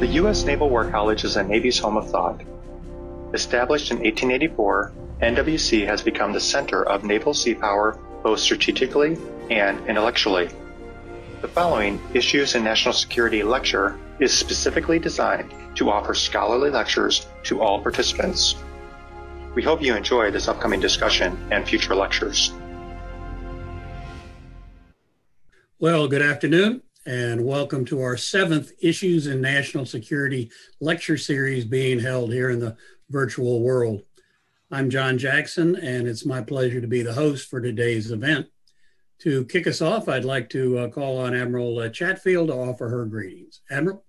The U.S. Naval War College is a Navy's home of thought. Established in 1884, NWC has become the center of naval sea power both strategically and intellectually. The following Issues in National Security lecture is specifically designed to offer scholarly lectures to all participants. We hope you enjoy this upcoming discussion and future lectures. Well, good afternoon and welcome to our seventh Issues in National Security lecture series being held here in the virtual world. I'm John Jackson, and it's my pleasure to be the host for today's event. To kick us off, I'd like to uh, call on Admiral uh, Chatfield to offer her greetings. Admiral?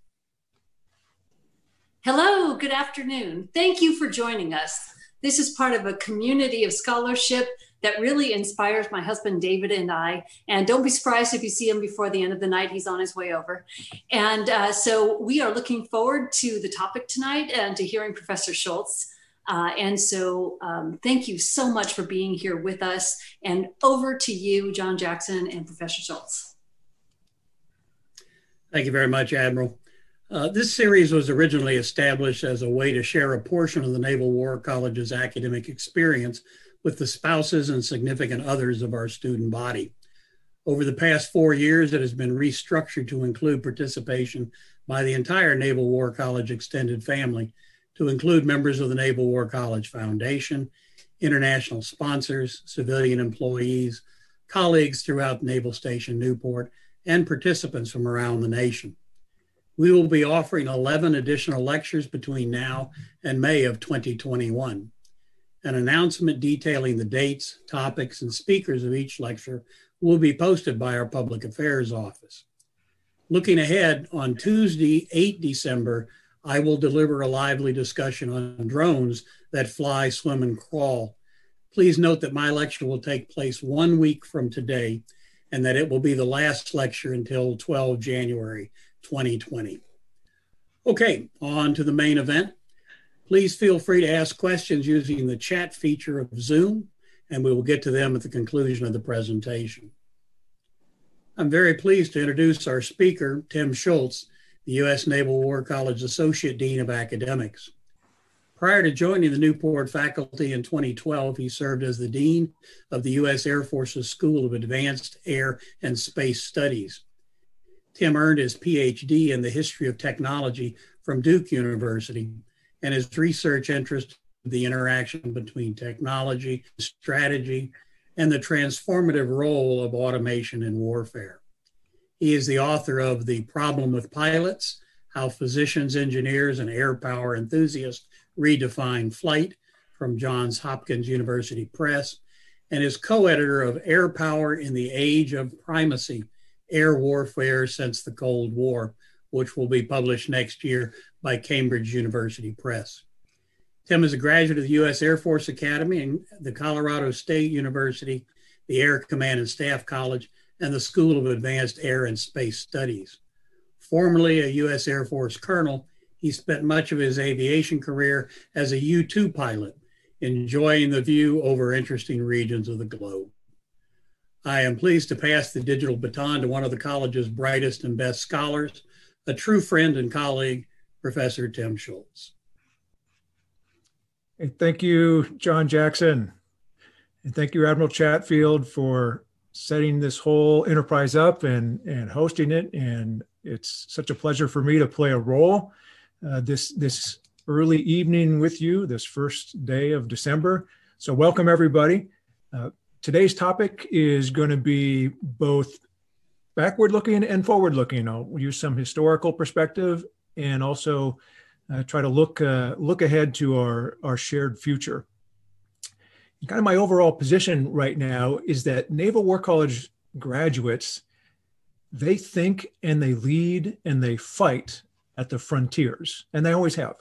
Hello, good afternoon. Thank you for joining us. This is part of a community of scholarship that really inspires my husband David and I. And don't be surprised if you see him before the end of the night. He's on his way over. And uh, so we are looking forward to the topic tonight and to hearing Professor Schultz. Uh, and so um, thank you so much for being here with us. And over to you, John Jackson and Professor Schultz. Thank you very much, Admiral. Uh, this series was originally established as a way to share a portion of the Naval War College's academic experience with the spouses and significant others of our student body. Over the past four years, it has been restructured to include participation by the entire Naval War College extended family, to include members of the Naval War College Foundation, international sponsors, civilian employees, colleagues throughout Naval Station Newport, and participants from around the nation. We will be offering 11 additional lectures between now and May of 2021. An announcement detailing the dates, topics, and speakers of each lecture will be posted by our Public Affairs Office. Looking ahead, on Tuesday, 8 December, I will deliver a lively discussion on drones that fly, swim, and crawl. Please note that my lecture will take place one week from today and that it will be the last lecture until 12 January 2020. Okay, on to the main event. Please feel free to ask questions using the chat feature of Zoom, and we will get to them at the conclusion of the presentation. I'm very pleased to introduce our speaker, Tim Schultz, the U.S. Naval War College Associate Dean of Academics. Prior to joining the Newport faculty in 2012, he served as the Dean of the U.S. Air Force's School of Advanced Air and Space Studies. Tim earned his PhD in the history of technology from Duke University and his research interest the interaction between technology, strategy, and the transformative role of automation in warfare. He is the author of The Problem with Pilots How Physicians, Engineers, and Air Power Enthusiasts Redefine Flight from Johns Hopkins University Press, and is co editor of Air Power in the Age of Primacy Air Warfare Since the Cold War, which will be published next year by Cambridge University Press. Tim is a graduate of the U.S. Air Force Academy and the Colorado State University, the Air Command and Staff College, and the School of Advanced Air and Space Studies. Formerly a U.S. Air Force colonel, he spent much of his aviation career as a U 2 pilot, enjoying the view over interesting regions of the globe. I am pleased to pass the digital baton to one of the college's brightest and best scholars, a true friend and colleague, Professor Tim Schultz. Hey, thank you, John Jackson. And thank you, Admiral Chatfield, for setting this whole enterprise up and, and hosting it. And it's such a pleasure for me to play a role uh, this, this early evening with you, this first day of December. So, welcome, everybody. Uh, today's topic is going to be both backward looking and forward looking. I'll use some historical perspective and also uh, try to look uh, look ahead to our our shared future. And kind of my overall position right now is that Naval War College graduates they think and they lead and they fight at the frontiers, and they always have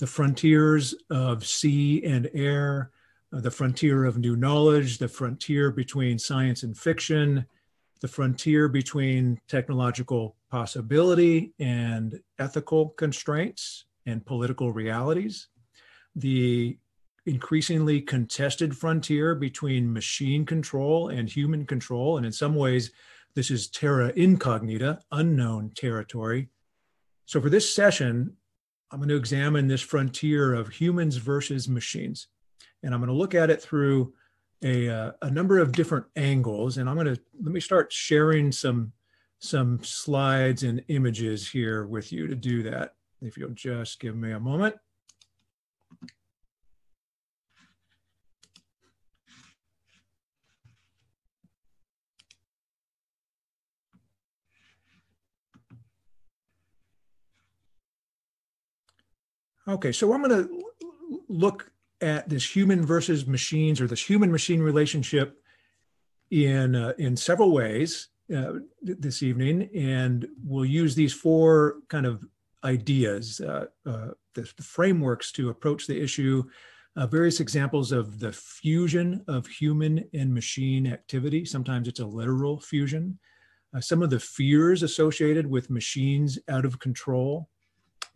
the frontiers of sea and air, the frontier of new knowledge, the frontier between science and fiction, the frontier between technological possibility and ethical constraints and political realities, the increasingly contested frontier between machine control and human control. And in some ways, this is terra incognita, unknown territory. So for this session, I'm going to examine this frontier of humans versus machines. And I'm going to look at it through a, uh, a number of different angles. And I'm going to, let me start sharing some, some slides and images here with you to do that. If you'll just give me a moment. Okay, so I'm going to look at this human versus machines or this human machine relationship in uh, in several ways uh, this evening, and we'll use these four kind of ideas, uh, uh the, frameworks to approach the issue, uh, various examples of the fusion of human and machine activity. Sometimes it's a literal fusion. Uh, some of the fears associated with machines out of control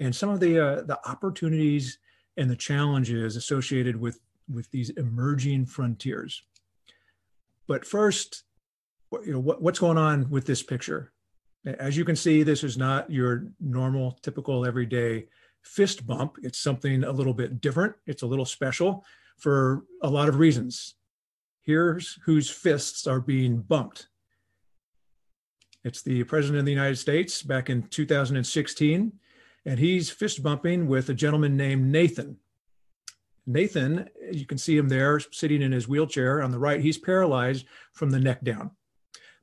and some of the the opportunities and the challenges associated with with these emerging frontiers. But first, you know what, what's going on with this picture? As you can see, this is not your normal, typical, everyday fist bump. It's something a little bit different. It's a little special for a lot of reasons. Here's whose fists are being bumped. It's the President of the United States back in 2016 and he's fist bumping with a gentleman named Nathan. Nathan, you can see him there sitting in his wheelchair on the right. He's paralyzed from the neck down,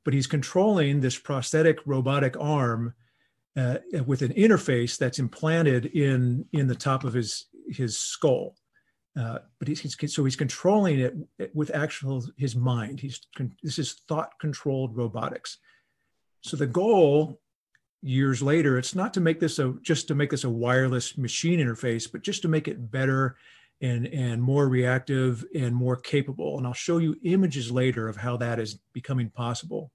but he's controlling this prosthetic robotic arm uh, with an interface that's implanted in in the top of his his skull. Uh, but he's, he's, so he's controlling it with actual his mind. He's this is thought controlled robotics. So the goal years later, it's not to make this a just to make this a wireless machine interface, but just to make it better and and more reactive and more capable. And I'll show you images later of how that is becoming possible.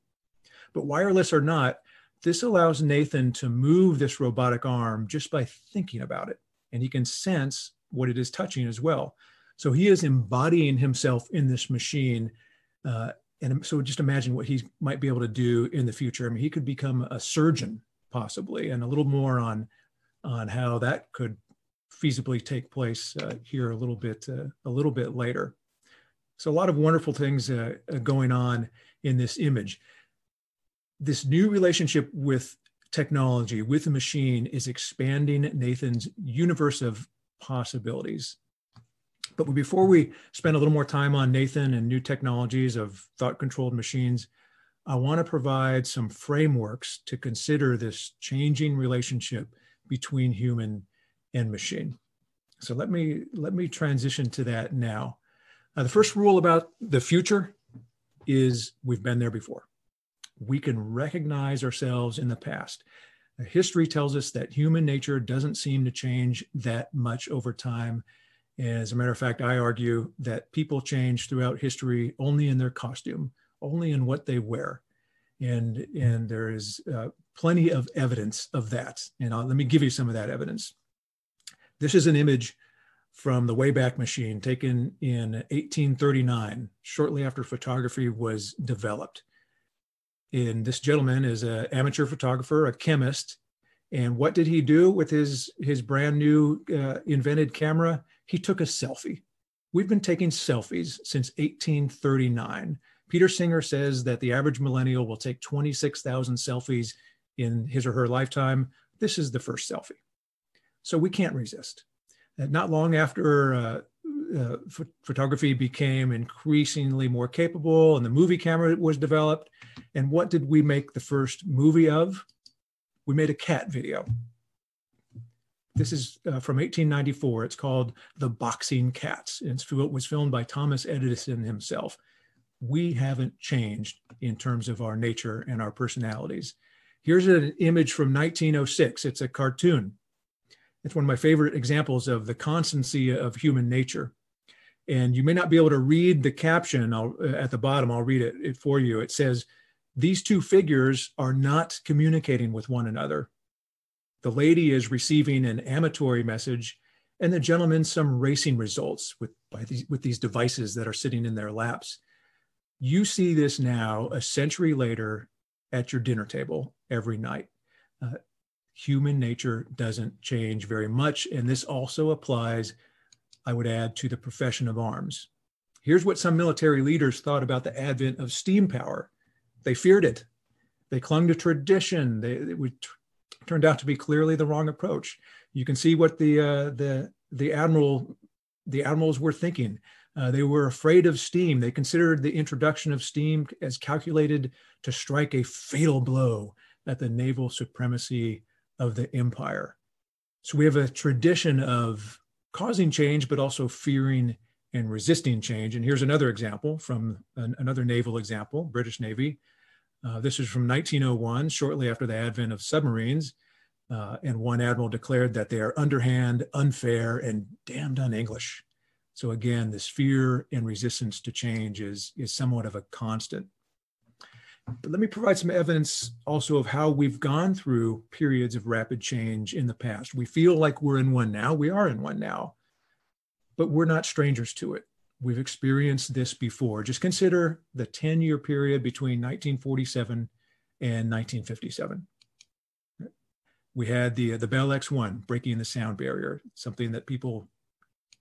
But wireless or not, this allows Nathan to move this robotic arm just by thinking about it, and he can sense what it is touching as well. So he is embodying himself in this machine. Uh, and so just imagine what he might be able to do in the future. I mean, he could become a surgeon possibly, and a little more on on how that could feasibly take place uh, here a little bit uh, a little bit later. So a lot of wonderful things uh, uh, going on in this image. This new relationship with technology, with the machine, is expanding Nathan's universe of possibilities. But before we spend a little more time on Nathan and new technologies of thought controlled machines, I want to provide some frameworks to consider this changing relationship between human and machine. So let me let me transition to that now. Uh, the first rule about the future is we've been there before. We can recognize ourselves in the past. Uh, history tells us that human nature doesn't seem to change that much over time. As a matter of fact, I argue that people change throughout history only in their costume, only in what they wear. And, and there is uh, plenty of evidence of that. And I'll, let me give you some of that evidence. This is an image from the Wayback Machine taken in 1839, shortly after photography was developed. And this gentleman is an amateur photographer, a chemist. And what did he do with his, his brand new uh, invented camera? He took a selfie. We've been taking selfies since 1839. Peter Singer says that the average millennial will take 26,000 selfies in his or her lifetime. This is the first selfie. So we can't resist. Not long after uh, uh, photography became increasingly more capable and the movie camera was developed. And what did we make the first movie of? We made a cat video. This is uh, from 1894. It's called The Boxing Cats. It was filmed by Thomas Edison himself we haven't changed in terms of our nature and our personalities. Here's an image from 1906. It's a cartoon. It's one of my favorite examples of the constancy of human nature. And you may not be able to read the caption I'll, uh, at the bottom. I'll read it, it for you. It says, These two figures are not communicating with one another. The lady is receiving an amatory message, and the gentleman some racing results with, by these, with these devices that are sitting in their laps you see this now a century later at your dinner table every night. Uh, human nature doesn't change very much. And this also applies, I would add, to the profession of arms. Here's what some military leaders thought about the advent of steam power they feared it, they clung to tradition. They, it would, turned out to be clearly the wrong approach. You can see what the, uh, the, the admiral the admirals were thinking. Uh, they were afraid of steam. They considered the introduction of steam as calculated to strike a fatal blow at the naval supremacy of the empire. So we have a tradition of causing change, but also fearing and resisting change. And here's another example from an, another naval example, British Navy. Uh, this is from 1901, shortly after the advent of submarines. Uh, and one admiral declared that they are underhand, unfair, and damned un-English. So again, this fear and resistance to change is, is somewhat of a constant. But let me provide some evidence also of how we've gone through periods of rapid change in the past. We feel like we're in one now. We are in one now, but we're not strangers to it. We've experienced this before. Just consider the 10 year period between 1947 and 1957. We had the, uh, the Bell X1 breaking the sound barrier, something that people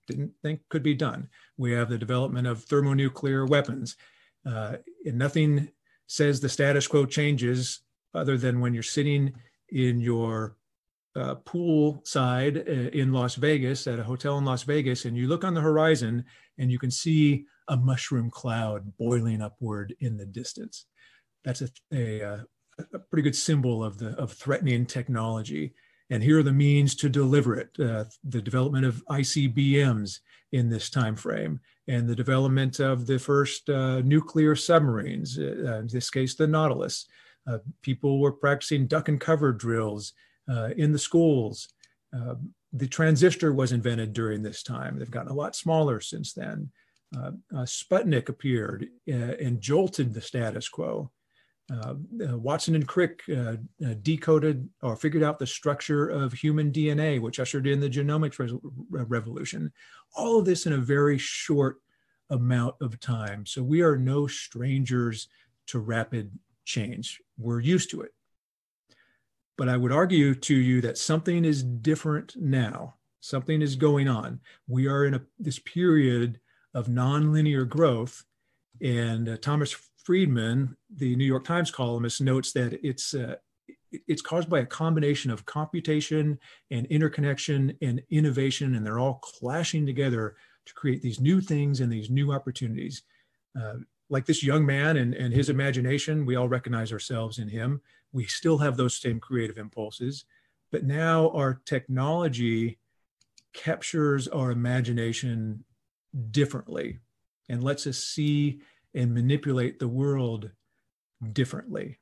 didn't think could be done. We have the development of thermonuclear weapons. Uh, and nothing says the status quo changes other than when you're sitting in your uh, pool side uh, in Las Vegas at a hotel in Las Vegas and you look on the horizon and you can see a mushroom cloud boiling upward in the distance. That's a, a, a pretty good symbol of the of threatening technology. And here are the means to deliver it: uh, the development of ICBMs in this time frame, and the development of the first uh, nuclear submarines. Uh, in this case, the Nautilus. Uh, people were practicing duck and cover drills uh, in the schools. Uh, the transistor was invented during this time. They've gotten a lot smaller since then. Sputnik appeared and jolted the status quo. Uh, uh, Watson and Crick uh, uh, decoded or figured out the structure of human DNA, which ushered in the genomics re- revolution. All of this in a very short amount of time. So we are no strangers to rapid change. We're used to it. But I would argue to you that something is different now. Something is going on. We are in a, this period of nonlinear growth. And uh, Thomas Friedman, the New York Times columnist, notes that it's uh, it's caused by a combination of computation and interconnection and innovation, and they're all clashing together to create these new things and these new opportunities. Uh, like this young man and, and his imagination, we all recognize ourselves in him. We still have those same creative impulses, but now our technology captures our imagination differently and lets us see and manipulate the world differently.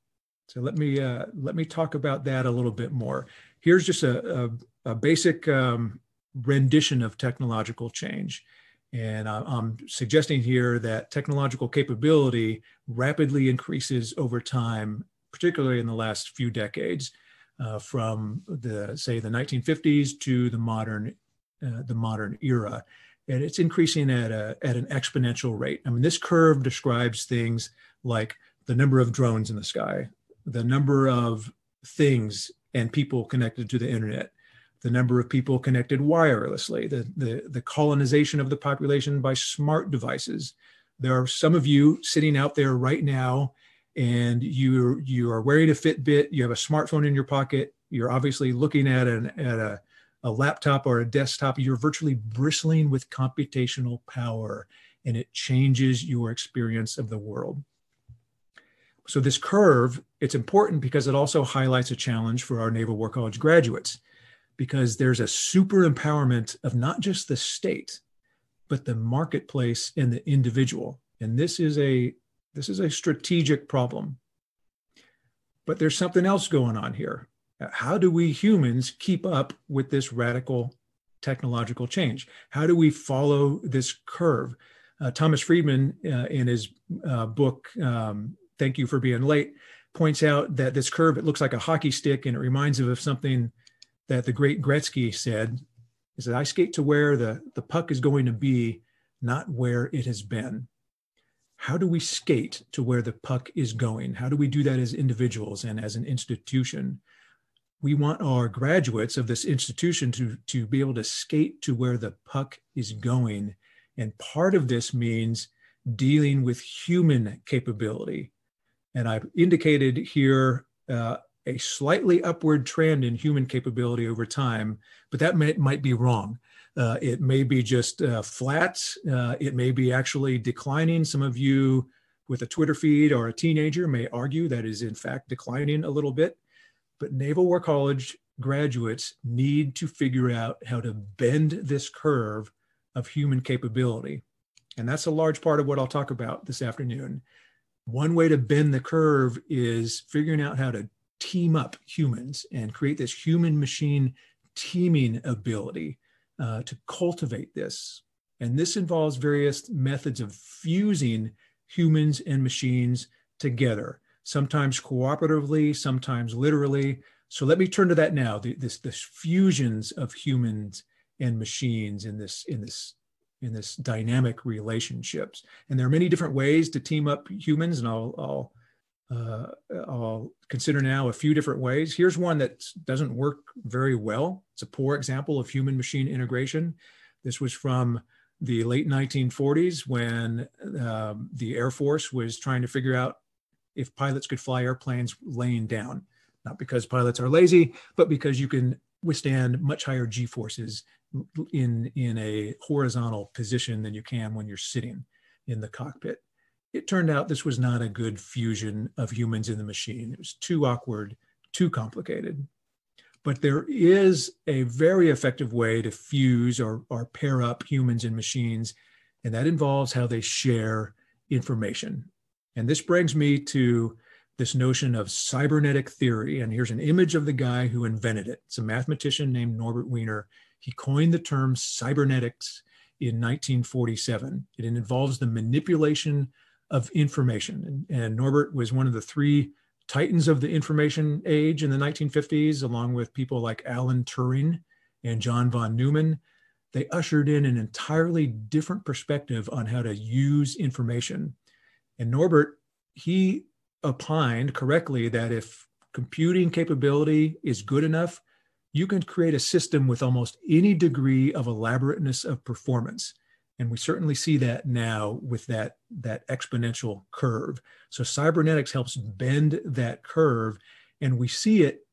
So let me uh, let me talk about that a little bit more. Here's just a, a, a basic um, rendition of technological change. And I'm suggesting here that technological capability rapidly increases over time, particularly in the last few decades, uh, from the say the 1950s to the modern uh, the modern era and it's increasing at, a, at an exponential rate. I mean, this curve describes things like the number of drones in the sky, the number of things and people connected to the internet, the number of people connected wirelessly, the, the, the colonization of the population by smart devices. There are some of you sitting out there right now and you you are wearing a Fitbit, you have a smartphone in your pocket, you're obviously looking at an at a a laptop or a desktop, you're virtually bristling with computational power and it changes your experience of the world. So this curve, it's important because it also highlights a challenge for our Naval War College graduates because there's a super empowerment of not just the state, but the marketplace and the individual. And this is a this is a strategic problem. But there's something else going on here how do we humans keep up with this radical technological change? How do we follow this curve? Uh, Thomas Friedman, uh, in his uh, book, um, Thank You for Being Late, points out that this curve, it looks like a hockey stick and it reminds him of something that the great Gretzky said, He said, I skate to where the, the puck is going to be, not where it has been. How do we skate to where the puck is going? How do we do that as individuals and as an institution? We want our graduates of this institution to, to be able to skate to where the puck is going. And part of this means dealing with human capability. And I've indicated here uh, a slightly upward trend in human capability over time, but that may, might be wrong. Uh, it may be just uh, flat. Uh, it may be actually declining. Some of you with a Twitter feed or a teenager may argue that is in fact declining a little bit. But Naval War College graduates need to figure out how to bend this curve of human capability. And that's a large part of what I'll talk about this afternoon. One way to bend the curve is figuring out how to team up humans and create this human machine teaming ability uh, to cultivate this. And this involves various methods of fusing humans and machines together, sometimes cooperatively, sometimes literally. So let me turn to that now. This, this fusions of humans and machines in this in this in this dynamic relationships. And there are many different ways to team up humans, and I'll I'll uh, I'll consider now a few different ways. Here's one that doesn't work very well. It's a poor example of human machine integration. This was from the late 1940s when um, the Air Force was trying to figure out if pilots could fly airplanes laying down. Not because pilots are lazy, but because you can withstand much higher g forces in, in a horizontal position than you can when you're sitting in the cockpit. It turned out this was not a good fusion of humans in the machine. It was too awkward, too complicated. But there is a very effective way to fuse or, or pair up humans and machines, and that involves how they share information. And this brings me to this notion of cybernetic theory. And here's an image of the guy who invented it. It's a mathematician named Norbert Wiener. He coined the term cybernetics in 1947. It involves the manipulation of information. And, and Norbert was one of the three titans of the information age in the 1950s, along with people like Alan Turing and John von Neumann, they ushered in an entirely different perspective on how to use information. And Norbert, he opined correctly that if computing capability is good enough, you can create a system with almost any degree of elaborateness of performance. And we certainly see that now with that that exponential curve. So cybernetics helps bend that curve and we see it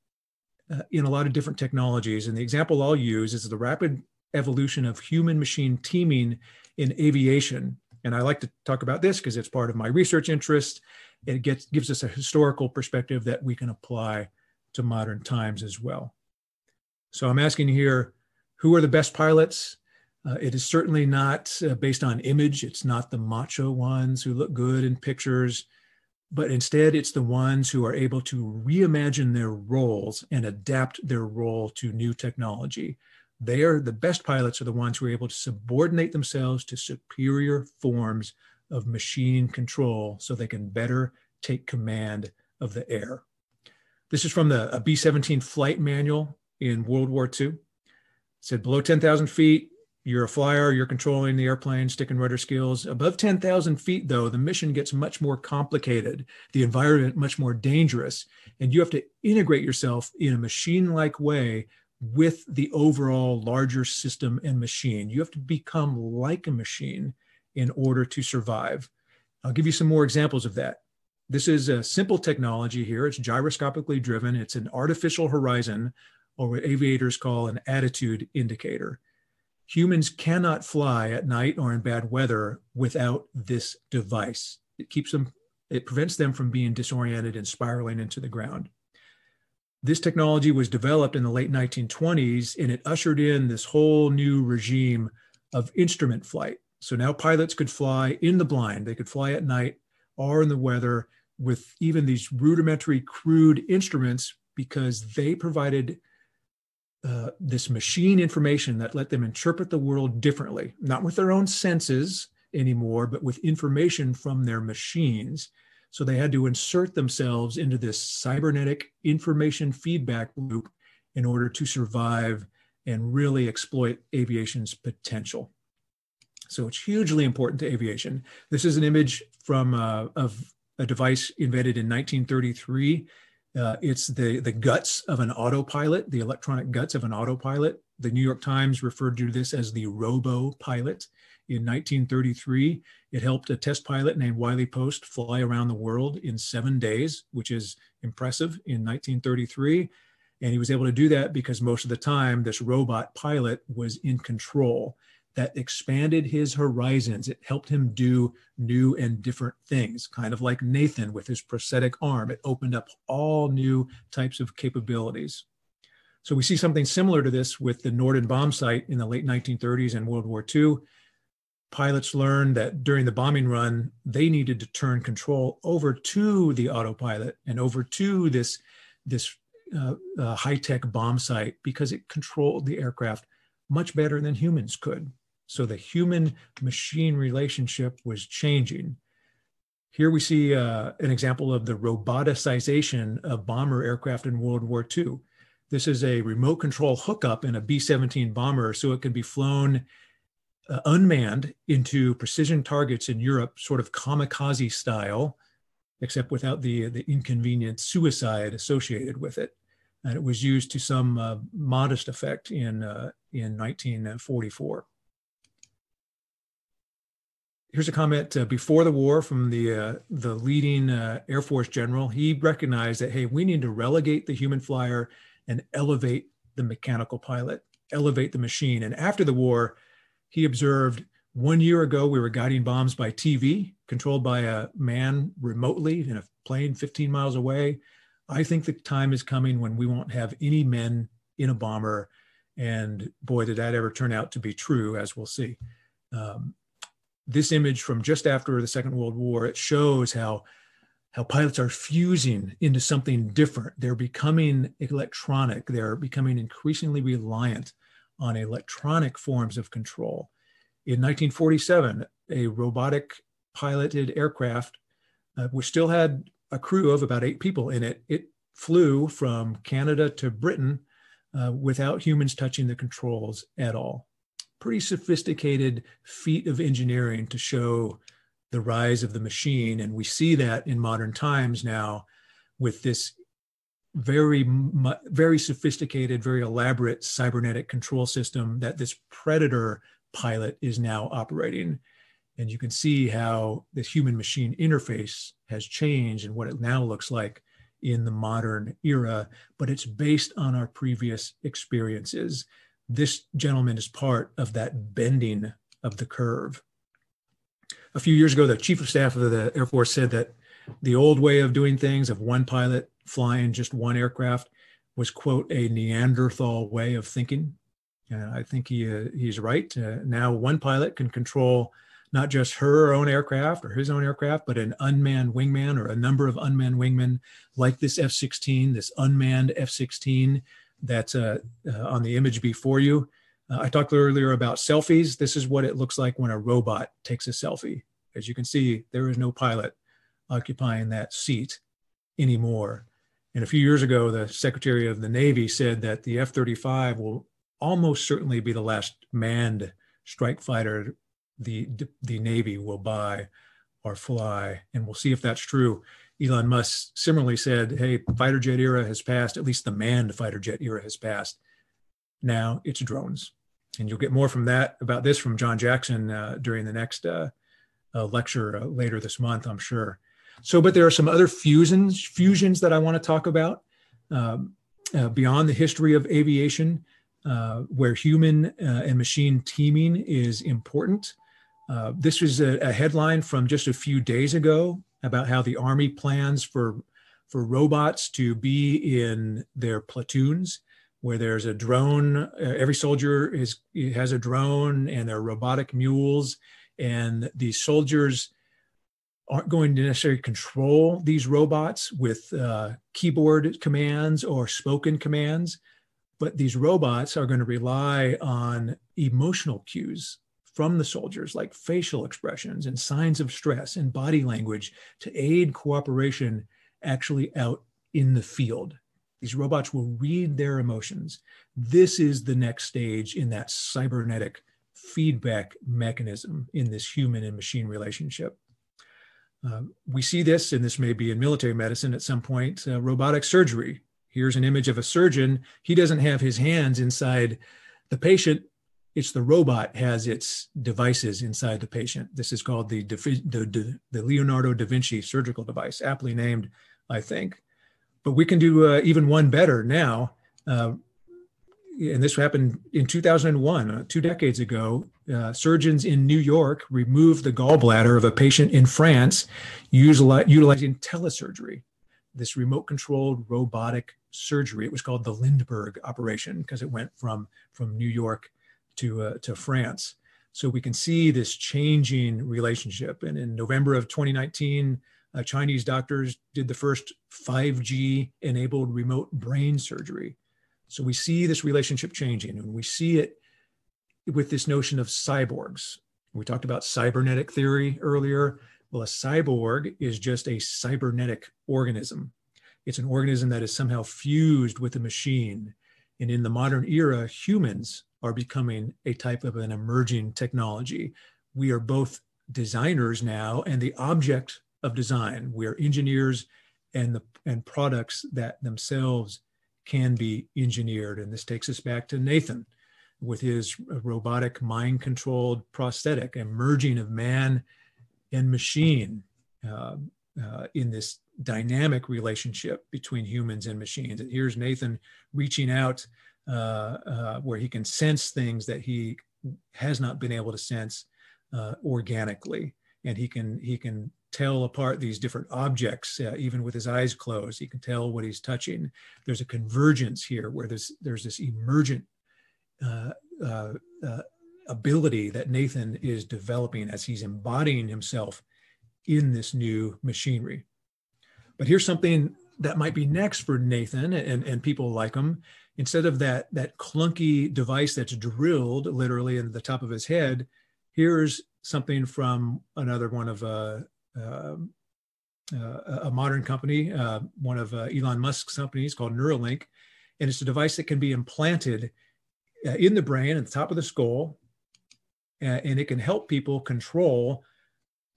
uh, in a lot of different technologies. And the example i'll use is the rapid evolution of human machine teaming in aviation and i like to talk about this because it's part of my research interest it gets gives us a historical perspective that we can apply to modern times as well so i'm asking here who are the best pilots uh, it is certainly not uh, based on image. It's not the macho ones who look good in pictures, but instead it's the ones who are able to reimagine their roles and adapt their role to new technology. They are the best pilots are the ones who are able to subordinate themselves to superior forms of machine control so they can better take command of the air. This is from the B 17 flight manual in World War II. It said below 10,000 feet, you're a flyer, you're controlling the airplane, stick and rudder skills. Above 10,000 feet, though, the mission gets much more complicated, the environment much more dangerous, and you have to integrate yourself in a machine like way with the overall larger system and machine. You have to become like a machine in order to survive. I'll give you some more examples of that. This is a simple technology here. It's gyroscopically driven. It's an artificial horizon, or what aviators call an attitude indicator humans cannot fly at night or in bad weather without this device. It keeps them, it prevents them from being disoriented and spiraling into the ground. This technology was developed in the late 1920s and it ushered in this whole new regime of instrument flight. So now pilots could fly in the blind, they could fly at night or in the weather with even these rudimentary, crude instruments because they provided uh, this machine information that let them interpret the world differently, not with their own senses anymore, but with information from their machines. So they had to insert themselves into this cybernetic information feedback loop in order to survive and really exploit aviation's potential. So it's hugely important to aviation. This is an image from uh, of a device invented in 1933 Uh, it's the, the guts of an autopilot, the electronic guts of an autopilot. The New York Times referred to this as the robo pilot. In 1933, it helped a test pilot named Wiley Post fly around the world in seven days, which is impressive in 1933. And he was able to do that because most of the time, this robot pilot was in control. That expanded his horizons. It helped him do new and different things, kind of like Nathan with his prosthetic arm. It opened up all new types of capabilities. So we see something similar to this with the Norden bombsight in the late 1930s and World War II pilots learned that during the bombing run, they needed to turn control over to the autopilot and over to this, this uh, uh, high-tech bombsight because it controlled the aircraft much better than humans could. So the human-machine relationship was changing. Here we see uh, an example of the roboticization of bomber aircraft in World War II. This is a remote control hookup in a B-17 bomber so it can be flown uh, unmanned into precision targets in Europe, sort of kamikaze style, except without the, the inconvenient suicide associated with it. And it was used to some uh, modest effect in, uh, in 1944. Here's a comment uh, before the war from the, uh, the leading uh, Air Force general. He recognized that, hey, we need to relegate the human flyer and elevate the mechanical pilot, elevate the machine. And after the war, he observed one year ago, we were guiding bombs by TV, controlled by a man remotely in a plane 15 miles away. I think the time is coming when we won't have any men in a bomber. And boy, did that ever turn out to be true, as we'll see. Um, this image from just after the Second World War, it shows how how pilots are fusing into something different. They're becoming electronic. They're becoming increasingly reliant on electronic forms of control. In 1947, a robotic piloted aircraft, uh, which still had a crew of about eight people in it, it flew from Canada to Britain uh, without humans touching the controls at all. Pretty sophisticated feat of engineering to show the rise of the machine. And we see that in modern times now with this very very sophisticated very elaborate cybernetic control system that this predator pilot is now operating. And you can see how this human machine interface has changed and what it now looks like in the modern era but it's based on our previous experiences. This gentleman is part of that bending of the curve. A few years ago the chief of staff of the air force said that the old way of doing things of one pilot flying just one aircraft was quote a Neanderthal way of thinking. And I think he uh, he's right. Uh, now one pilot can control not just her own aircraft or his own aircraft, but an unmanned wingman or a number of unmanned wingmen like this F-16, this unmanned F-16 that's uh, uh, on the image before you. Uh, I talked earlier about selfies. This is what it looks like when a robot takes a selfie. As you can see, there is no pilot occupying that seat anymore. And a few years ago, the Secretary of the Navy said that the F 35 will almost certainly be the last manned strike fighter the, the Navy will buy or fly. And we'll see if that's true. Elon Musk similarly said, hey, fighter jet era has passed, at least the manned fighter jet era has passed. Now it's drones. And you'll get more from that about this from John Jackson uh, during the next uh, uh, lecture uh, later this month, I'm sure. So, but there are some other fusions fusions that I want to talk about um, uh, beyond the history of aviation, uh, where human uh, and machine teaming is important. Uh, this was a, a, headline from just a few days ago about how the Army plans for for robots to be in their platoons, where there's a drone. Uh, every soldier is has a drone, and there are robotic mules, and the soldiers aren't going to necessarily control these robots with uh, keyboard commands or spoken commands, but these robots are going to rely on emotional cues from the soldiers, like facial expressions and signs of stress and body language to aid cooperation actually out in the field. These robots will read their emotions. This is the next stage in that cybernetic feedback mechanism in this human and machine relationship. Uh, we see this, and this may be in military medicine at some point, uh, robotic surgery. Here's an image of a surgeon. He doesn't have his hands inside the patient. It's the robot has its devices inside the patient. This is called the, the, the Leonardo da Vinci surgical device, aptly named, I think. But we can do uh, even one better now. Uh, and this happened in 2001, uh, two decades ago. Uh, surgeons in New York removed the gallbladder of a patient in France utilizing telesurgery, this remote controlled robotic surgery. It was called the Lindbergh operation because it went from, from New York to, uh, to France. So we can see this changing relationship. And in November of 2019, uh, Chinese doctors did the first 5G enabled remote brain surgery. So we see this relationship changing, and we see it with this notion of cyborgs. We talked about cybernetic theory earlier. Well, a cyborg is just a cybernetic organism. It's an organism that is somehow fused with a machine. And in the modern era, humans are becoming a type of an emerging technology. We are both designers now and the object of design. We are engineers and the and products that themselves can be engineered. And this takes us back to Nathan with his robotic mind controlled prosthetic, a merging of man and machine uh, uh, in this dynamic relationship between humans and machines. And here's Nathan reaching out uh, uh where he can sense things that he has not been able to sense uh, organically. And he can he can tell apart these different objects, uh, even with his eyes closed. He can tell what he's touching. There's a convergence here where there's, there's this emergent ability that Nathan is developing as he's embodying himself in this new machinery. But here's something that might be next for Nathan and, and people like him. Instead of that, that clunky device that's drilled literally in the top of his head, here's something from another one of uh, um, uh, a modern company, uh, one of uh, Elon Musk's companies called Neuralink. And it's a device that can be implanted uh, Uh, in the brain at the top of the skull. Uh, and it can help people control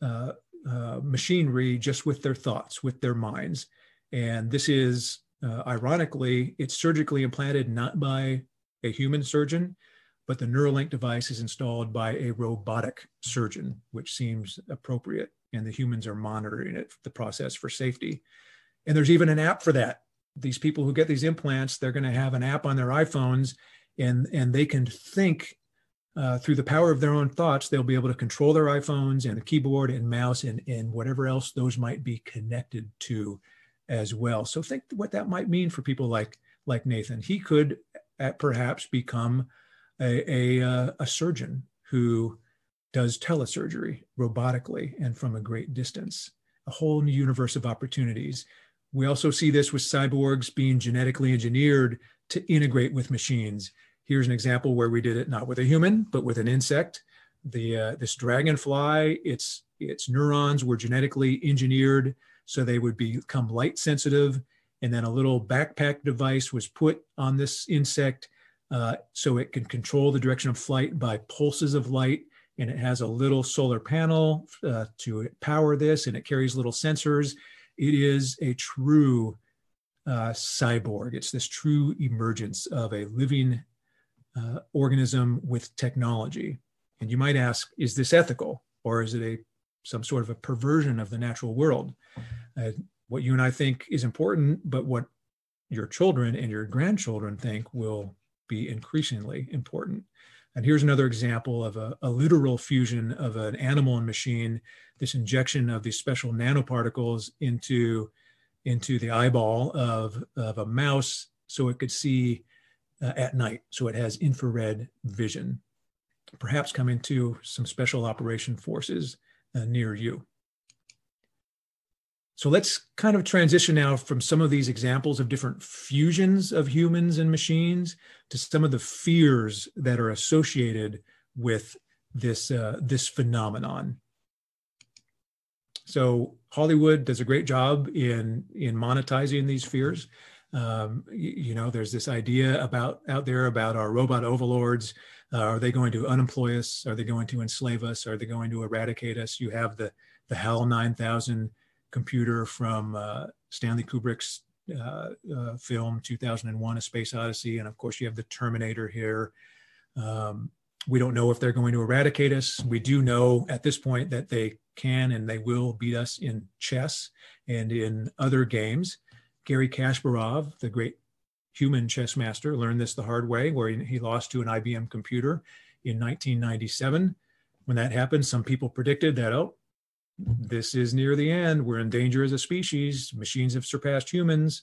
uh, uh, machinery just with their thoughts, with their minds. And this is, ironically, it's surgically implanted not by a human surgeon, but the Neuralink device is installed by a robotic surgeon, which seems appropriate and the humans are monitoring it, the process for safety. And there's even an app for that. These people who get these implants, they're going to have an app on their iPhones and, and they can think uh, through the power of their own thoughts, they'll be able to control their iPhones and the keyboard and mouse and, and whatever else those might be connected to as well. So think what that might mean for people like, like Nathan. He could perhaps become a, a, uh, a surgeon who does telesurgery robotically and from a great distance, a whole new universe of opportunities. We also see this with cyborgs being genetically engineered to integrate with machines. Here's an example where we did it not with a human, but with an insect. The, uh, this dragonfly, its, its neurons were genetically engineered so they would become light sensitive. And then a little backpack device was put on this insect uh, so it can control the direction of flight by pulses of light and it has a little solar panel uh, to power this and it carries little sensors. It is a true uh, cyborg. It's this true emergence of a living uh, organism with technology. And you might ask, is this ethical or is it a some sort of a perversion of the natural world? Uh, what you and I think is important, but what your children and your grandchildren think will be increasingly important. And here's another example of a, a, literal fusion of an animal and machine, this injection of these special nanoparticles into, into the eyeball of, of a mouse so it could see uh, at night. So it has infrared vision, perhaps come into some special operation forces uh, near you. So let's kind of transition now from some of these examples of different fusions of humans and machines to some of the fears that are associated with this, uh, this phenomenon. So Hollywood does a great job in, in monetizing these fears. Um, you, you, know, there's this idea about out there about our robot overlords. Uh, are they going to unemploy us? Are they going to enslave us? Are they going to eradicate us? You have the the HAL 9000 computer from uh, Stanley Kubrick's uh, uh, film 2001 A Space Odyssey. And of course, you have the Terminator here. Um, we don't know if they're going to eradicate us. We do know at this point that they can and they will beat us in chess and in other games. Garry Kasparov, the great human chess master, learned this the hard way, where he, he lost to an IBM computer in 1997. When that happened, some people predicted that, oh, this is near the end. We're in danger as a species. Machines have surpassed humans.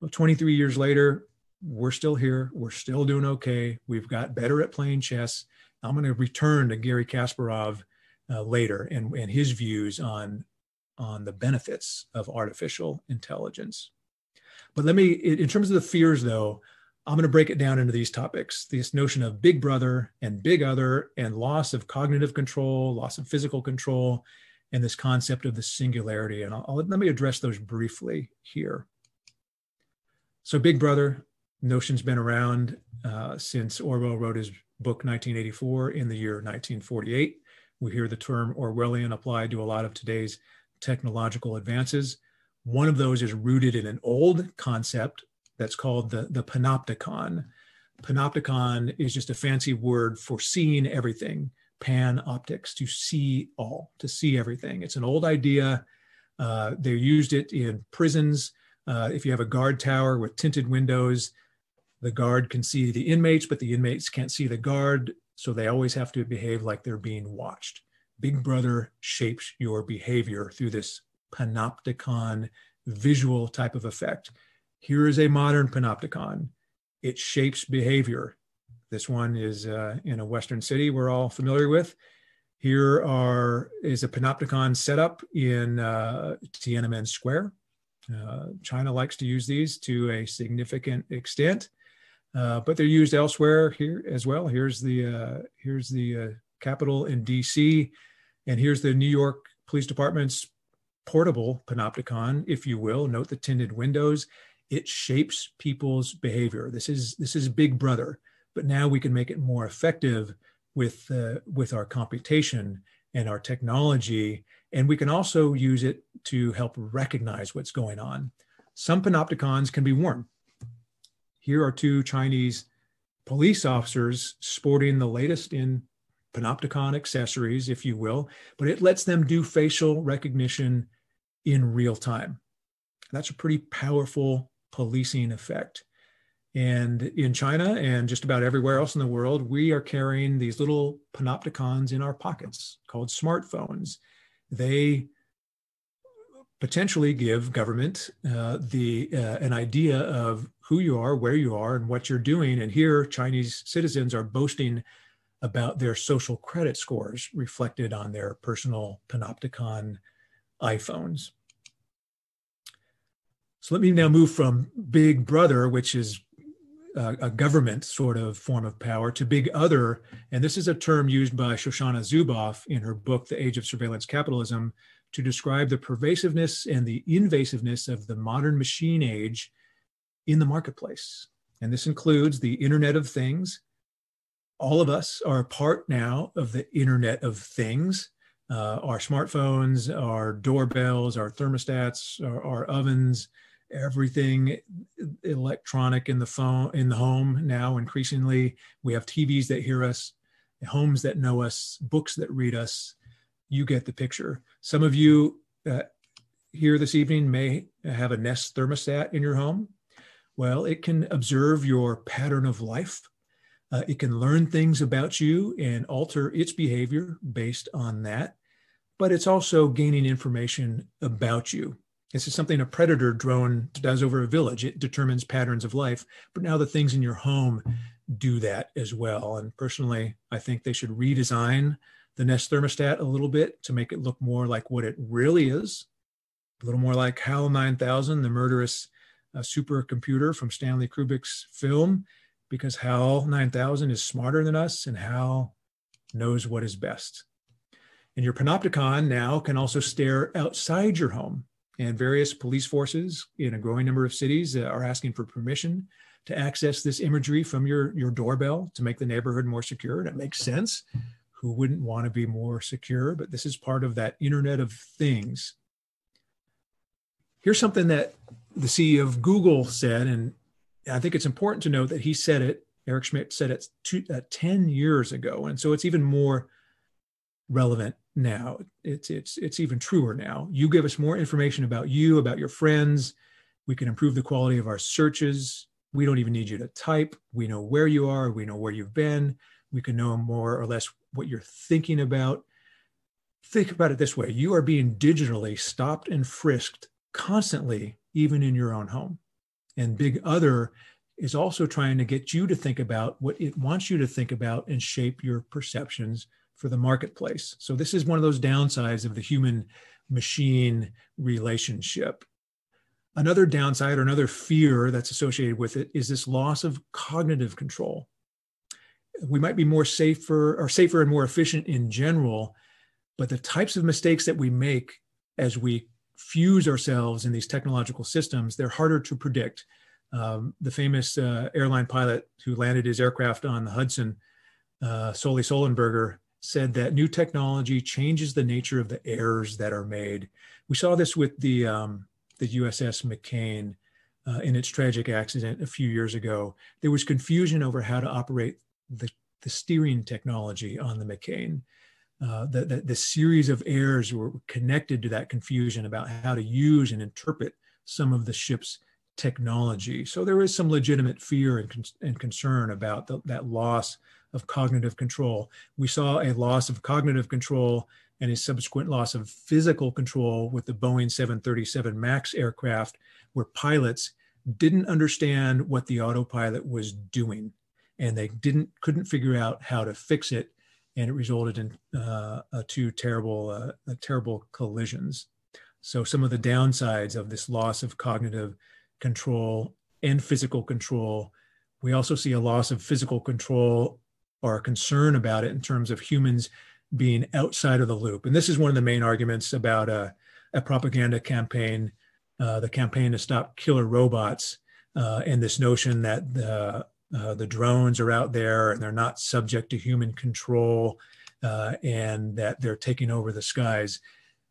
Well, 23 years later, we're still here. We're still doing okay. We've got better at playing chess. I'm going to return to Garry Kasparov uh, later and, and his views on, on the benefits of artificial intelligence. But let me, in terms of the fears, though, I'm going to break it down into these topics this notion of big brother and big other, and loss of cognitive control, loss of physical control, and this concept of the singularity. And I'll, I'll, let me address those briefly here. So, Big Brother notion's been around uh, since Orwell wrote his book 1984 in the year 1948. We hear the term Orwellian applied to a lot of today's technological advances. One of those is rooted in an old concept that's called the, the panopticon. Panopticon is just a fancy word for seeing everything, pan optics, to see all, to see everything. It's an old idea. Uh, they used it in prisons. Uh, if you have a guard tower with tinted windows, the guard can see the inmates, but the inmates can't see the guard. So they always have to behave like they're being watched. Big Brother shapes your behavior through this panopticon visual type of effect. Here is a modern panopticon. It shapes behavior. This one is uh, in a Western city we're all familiar with. Here are is a panopticon setup in uh, Tiananmen Square. Uh, China likes to use these to a significant extent, uh, but they're used elsewhere here as well. Here's the uh, here's the uh, Capitol in D.C. and here's the New York Police Department's portable panopticon, if you will. Note the tinted windows it shapes people's behavior. This is this is Big Brother, but now we can make it more effective with uh, with our computation and our technology, and we can also use it to help recognize what's going on. Some panopticons can be worn. Here are two Chinese police officers sporting the latest in panopticon accessories, if you will, but it lets them do facial recognition in real time. That's a pretty powerful policing effect. And in China and just about everywhere else in the world, we are carrying these little panopticons in our pockets called smartphones. They potentially give government uh, the uh, an idea of who you are, where you are, and what you're doing. And here, Chinese citizens are boasting about their social credit scores reflected on their personal panopticon iPhones. So let me now move from Big Brother, which is a, a government sort of form of power, to Big Other. And this is a term used by Shoshana Zuboff in her book, The Age of Surveillance Capitalism, to describe the pervasiveness and the invasiveness of the modern machine age in the marketplace. And this includes the Internet of Things. All of us are a part now of the Internet of Things. Uh, our smartphones, our doorbells, our thermostats, our, our ovens, everything electronic in the phone in the home now increasingly. We have tvs that hear us homes that know us books that read us. You get the picture. Some of you uh, here this evening may have a nest thermostat in your home. Well it can observe your pattern of life uh, it can learn things about you and alter its behavior based on that but it's also gaining information about you this is something a predator drone does over a village. It determines patterns of life, but now the things in your home do that as well. And personally, I think they should redesign the Nest thermostat a little bit to make it look more like what it really is, a little more like HAL 9000, the murderous uh, supercomputer from Stanley Kubrick's film, because HAL 9000 is smarter than us and HAL knows what is best. And your panopticon now can also stare outside your home and various police forces in a growing number of cities uh, are asking for permission to access this imagery from your, your doorbell to make the neighborhood more secure. And it makes sense. Who wouldn't want to be more secure? But this is part of that Internet of Things. Here's something that the CEO of Google said, and I think it's important to note that he said it, Eric Schmidt said it two, uh, 10 years ago. And so it's even more relevant now. It's, it's, it's even truer now. You give us more information about you, about your friends. We can improve the quality of our searches. We don't even need you to type. We know where you are. We know where you've been. We can know more or less what you're thinking about. Think about it this way you are being digitally stopped and frisked constantly, even in your own home. And Big Other is also trying to get you to think about what it wants you to think about and shape your perceptions for the marketplace. So, this is one of those downsides of the human machine relationship. Another downside or another fear that's associated with it is this loss of cognitive control. We might be more safer or safer and more efficient in general, but the types of mistakes that we make as we fuse ourselves in these technological systems, they're harder to predict. Um, the famous uh, airline pilot who landed his aircraft on the Hudson, uh, Sully Sullenberger, said that new technology changes the nature of the errors that are made. We saw this with the um, the USS McCain uh, in its tragic accident a few years ago. There was confusion over how to operate the, the steering technology on the McCain uh, the, the, the, series of errors were connected to that confusion about how to use and interpret some of the ship's technology. So there is some legitimate fear and, con- and concern about the, that loss of cognitive control. We saw a loss of cognitive control and a subsequent loss of physical control with the Boeing 737 MAX aircraft, where pilots didn't understand what the autopilot was doing and they didn't couldn't figure out how to fix it and it resulted in uh, two terrible, uh, terrible collisions. So some of the downsides of this loss of cognitive control and physical control, we also see a loss of physical control or a concern about it in terms of humans being outside of the loop. And this is one of the main arguments about a, a propaganda campaign, uh, the campaign to stop killer robots, uh, and this notion that the uh, the drones are out there and they're not subject to human control uh, and that they're taking over the skies.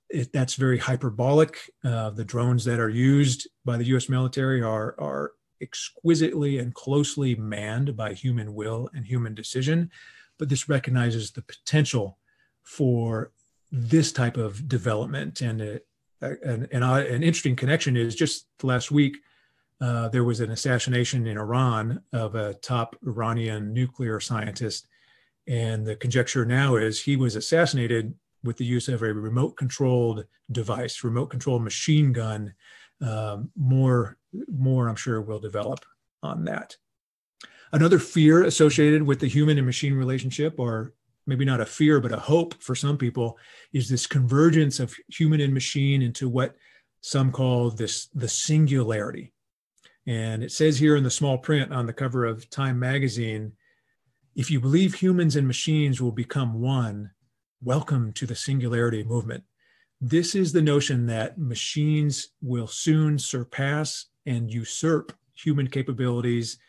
It, that's very hyperbolic. Uh, the drones that are used by the US military are, are exquisitely and closely manned by human will and human decision. But this recognizes the potential for this type of development. And, uh, an, an interesting connection is just last week, uh, there was an assassination in Iran of a top Iranian nuclear scientist. And the conjecture now is he was assassinated with the use of a remote controlled device, remote controlled machine gun. Um, more, more, I'm sure, will develop on that. Another fear associated with the human and machine relationship, or maybe not a fear, but a hope for some people, is this convergence of human and machine into what some call this the singularity and it says here in the small print on the cover of Time magazine if you believe humans and machines will become one, welcome to the singularity movement. This is the notion that machines will soon surpass and usurp human capabilities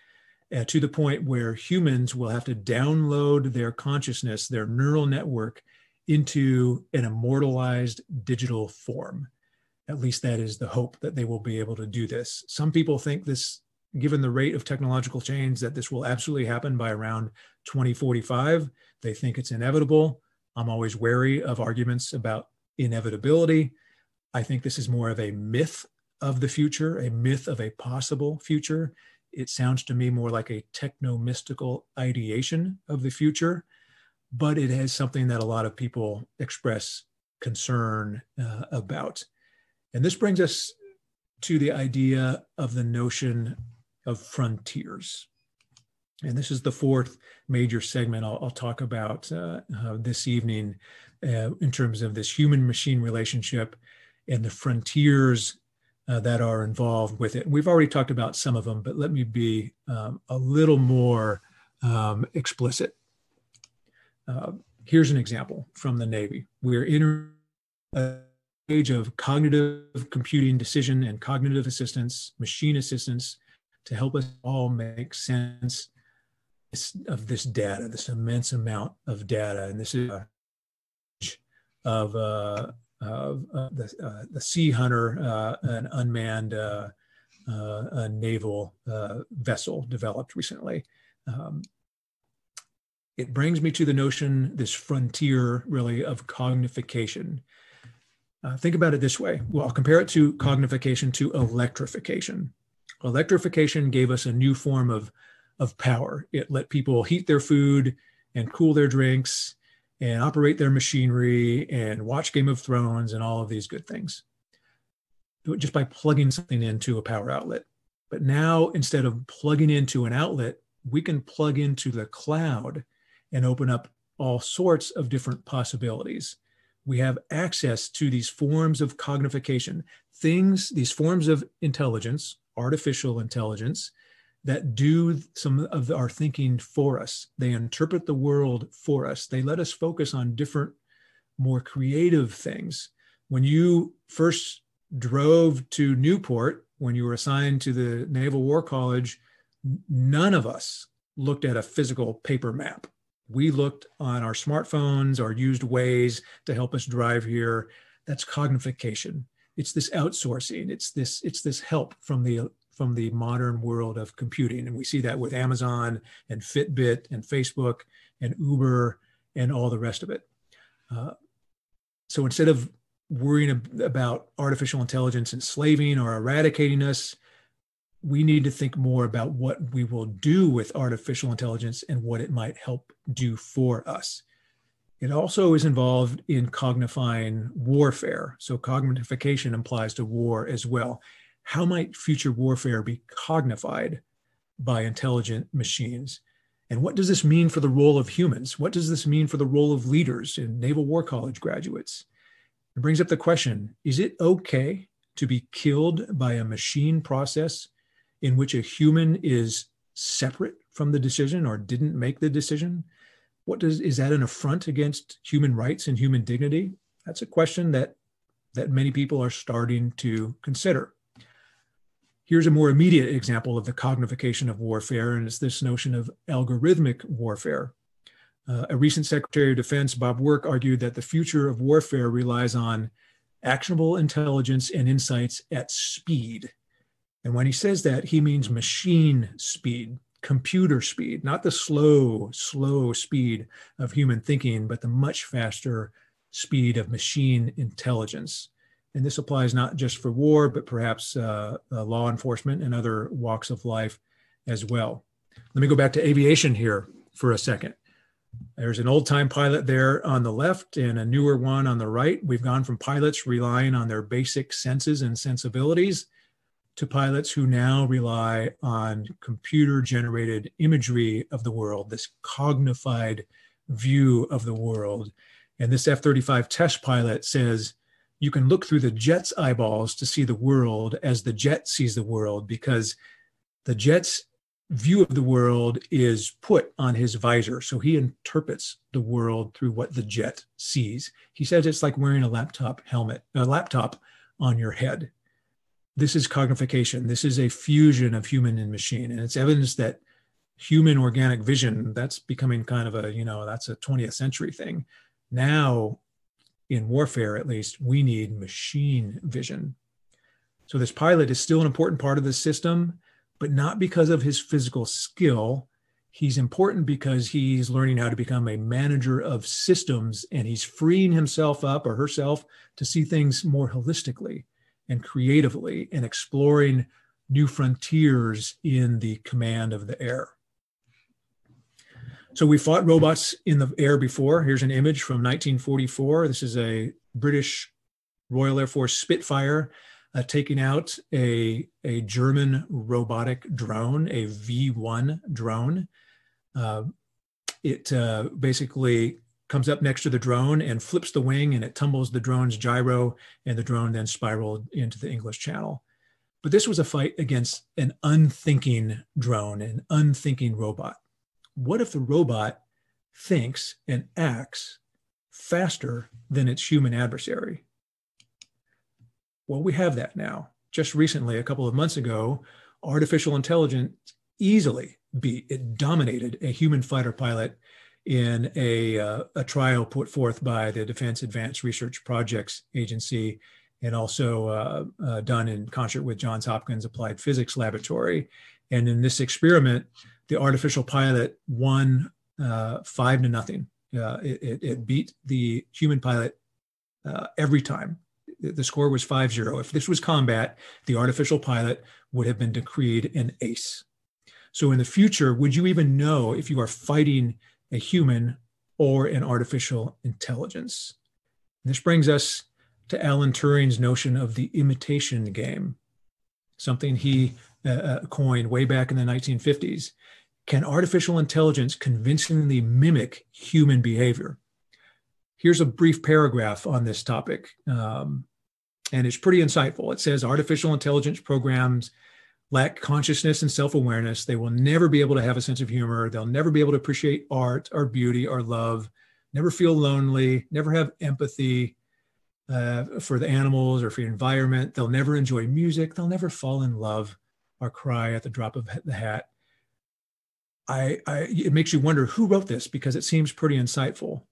uh, to the point where humans will have to download their consciousness, their neural network, into an immortalized digital form. At least that is the hope that they will be able to do this. Some people think this, given the rate of technological change, that this will absolutely happen by around 2045. They think it's inevitable. I'm always wary of arguments about inevitability. I think this is more of a myth of the future, a myth of a possible future. It sounds to me more like a techno mystical ideation of the future, but it has something that a lot of people express concern uh, about. And this brings us to the idea of the notion of frontiers. And this is the fourth major segment I'll, I'll talk about uh, uh, this evening uh, in terms of this human machine relationship and the frontiers uh, that are involved with it. We've already talked about some of them, but let me be um, a little more um, explicit. Uh, here's an example from the Navy. We're in a age of cognitive computing decision and cognitive assistance, machine assistance to help us all make sense of this data, this immense amount of data, and this is of, uh, of uh, the, uh, the Sea Hunter, uh, an unmanned uh, uh, naval vessel developed recently. Um, it brings me to the notion, this frontier really of cognification. Uh, think about it this way. Well, I'll compare it to cognification to electrification. Electrification gave us a new form of of power. It let people heat their food and cool their drinks and operate their machinery and watch Game of Thrones and all of these good things. Just by plugging something into a power outlet. But now, instead of plugging into an outlet, we can plug into the cloud and open up all sorts of different possibilities. We have access to these forms of cognification, things, these forms of intelligence, artificial intelligence, that do some of our thinking for us. They interpret the world for us. They let us focus on different, more creative things. When you first drove to Newport, when you were assigned to the Naval War College, none of us looked at a physical paper map. We looked on our smartphones or used Waze to help us drive here. That's cognification. It's this outsourcing. It's this. It's this help from the from the modern world of computing. And we see that with Amazon and Fitbit and Facebook and Uber and all the rest of it. Uh, so instead of worrying about artificial intelligence enslaving or eradicating us, we need to think more about what we will do with artificial intelligence and what it might help do for us. It also is involved in cognifying warfare. So cognification implies to war as well how might future warfare be cognified by intelligent machines? And what does this mean for the role of humans? What does this mean for the role of leaders and Naval War College graduates? It brings up the question is it okay to be killed by a machine process in which a human is separate from the decision or didn't make the decision? What does is that an affront against human rights and human dignity? That's a question that that many people are starting to consider. Here's a more immediate example of the cognification of warfare, and it's this notion of algorithmic warfare. Uh, a recent Secretary of Defense, Bob Work, argued that the future of warfare relies on actionable intelligence and insights at speed. And when he says that, he means machine speed, computer speed, not the slow, slow speed of human thinking, but the much faster speed of machine intelligence. And this applies not just for war, but perhaps uh, uh, law enforcement and other walks of life as well. Let me go back to aviation here for a second. There's an old time pilot there on the left and a newer one on the right. We've gone from pilots relying on their basic senses and sensibilities to pilots who now rely on computer generated imagery of the world, this cognified view of the world. And this F 35 test pilot says, you can look through the jet's eyeballs to see the world as the jet sees the world because the jet's view of the world is put on his visor. So he interprets the world through what the jet sees. He says it's like wearing a laptop helmet, a laptop on your head. This is cognification. This is a fusion of human and machine. And it's evidence that human organic vision, that's becoming kind of a, you know, that's a 20th century thing. Now in warfare at least, we need machine vision. So this pilot is still an important part of the system, but not because of his physical skill. He's important because he's learning how to become a manager of systems and he's freeing himself up or herself to see things more holistically and creatively and exploring new frontiers in the command of the air. So we fought robots in the air before. Here's an image from 1944. This is a British Royal Air Force Spitfire uh, taking out a, a German robotic drone, a V 1 drone. Uh, it uh, basically comes up next to the drone and flips the wing and it tumbles the drone's gyro, and the drone then spiraled into the English Channel. But this was a fight against an unthinking drone, an unthinking robot what if the robot thinks and acts faster than its human adversary? Well, we have that now. Just recently, a couple of months ago, artificial intelligence easily beat. It dominated a human fighter pilot in a, uh, a trial put forth by the Defense Advanced Research Projects Agency and also uh, uh, done in concert with Johns Hopkins Applied Physics Laboratory. And in this experiment, the artificial pilot won uh, five to nothing. Uh, it, it, beat the human pilot uh, every time. The score was 5 0. If this was combat, the artificial pilot would have been decreed an ace. So, in the future, would you even know if you are fighting a human or an artificial intelligence? This brings us to Alan Turing's notion of the imitation game, something he uh, uh coined way back in the 1950s. Can artificial intelligence convincingly mimic human behavior? Here's a brief paragraph on this topic, um, and it's pretty insightful. It says artificial intelligence programs lack consciousness and self awareness. They will never be able to have a sense of humor. They'll never be able to appreciate art or beauty or love, never feel lonely, never have empathy uh, for the animals or for the environment. They'll never enjoy music. They'll never fall in love or cry at the drop of the hat. I, I, it makes you wonder who wrote this because it seems pretty insightful.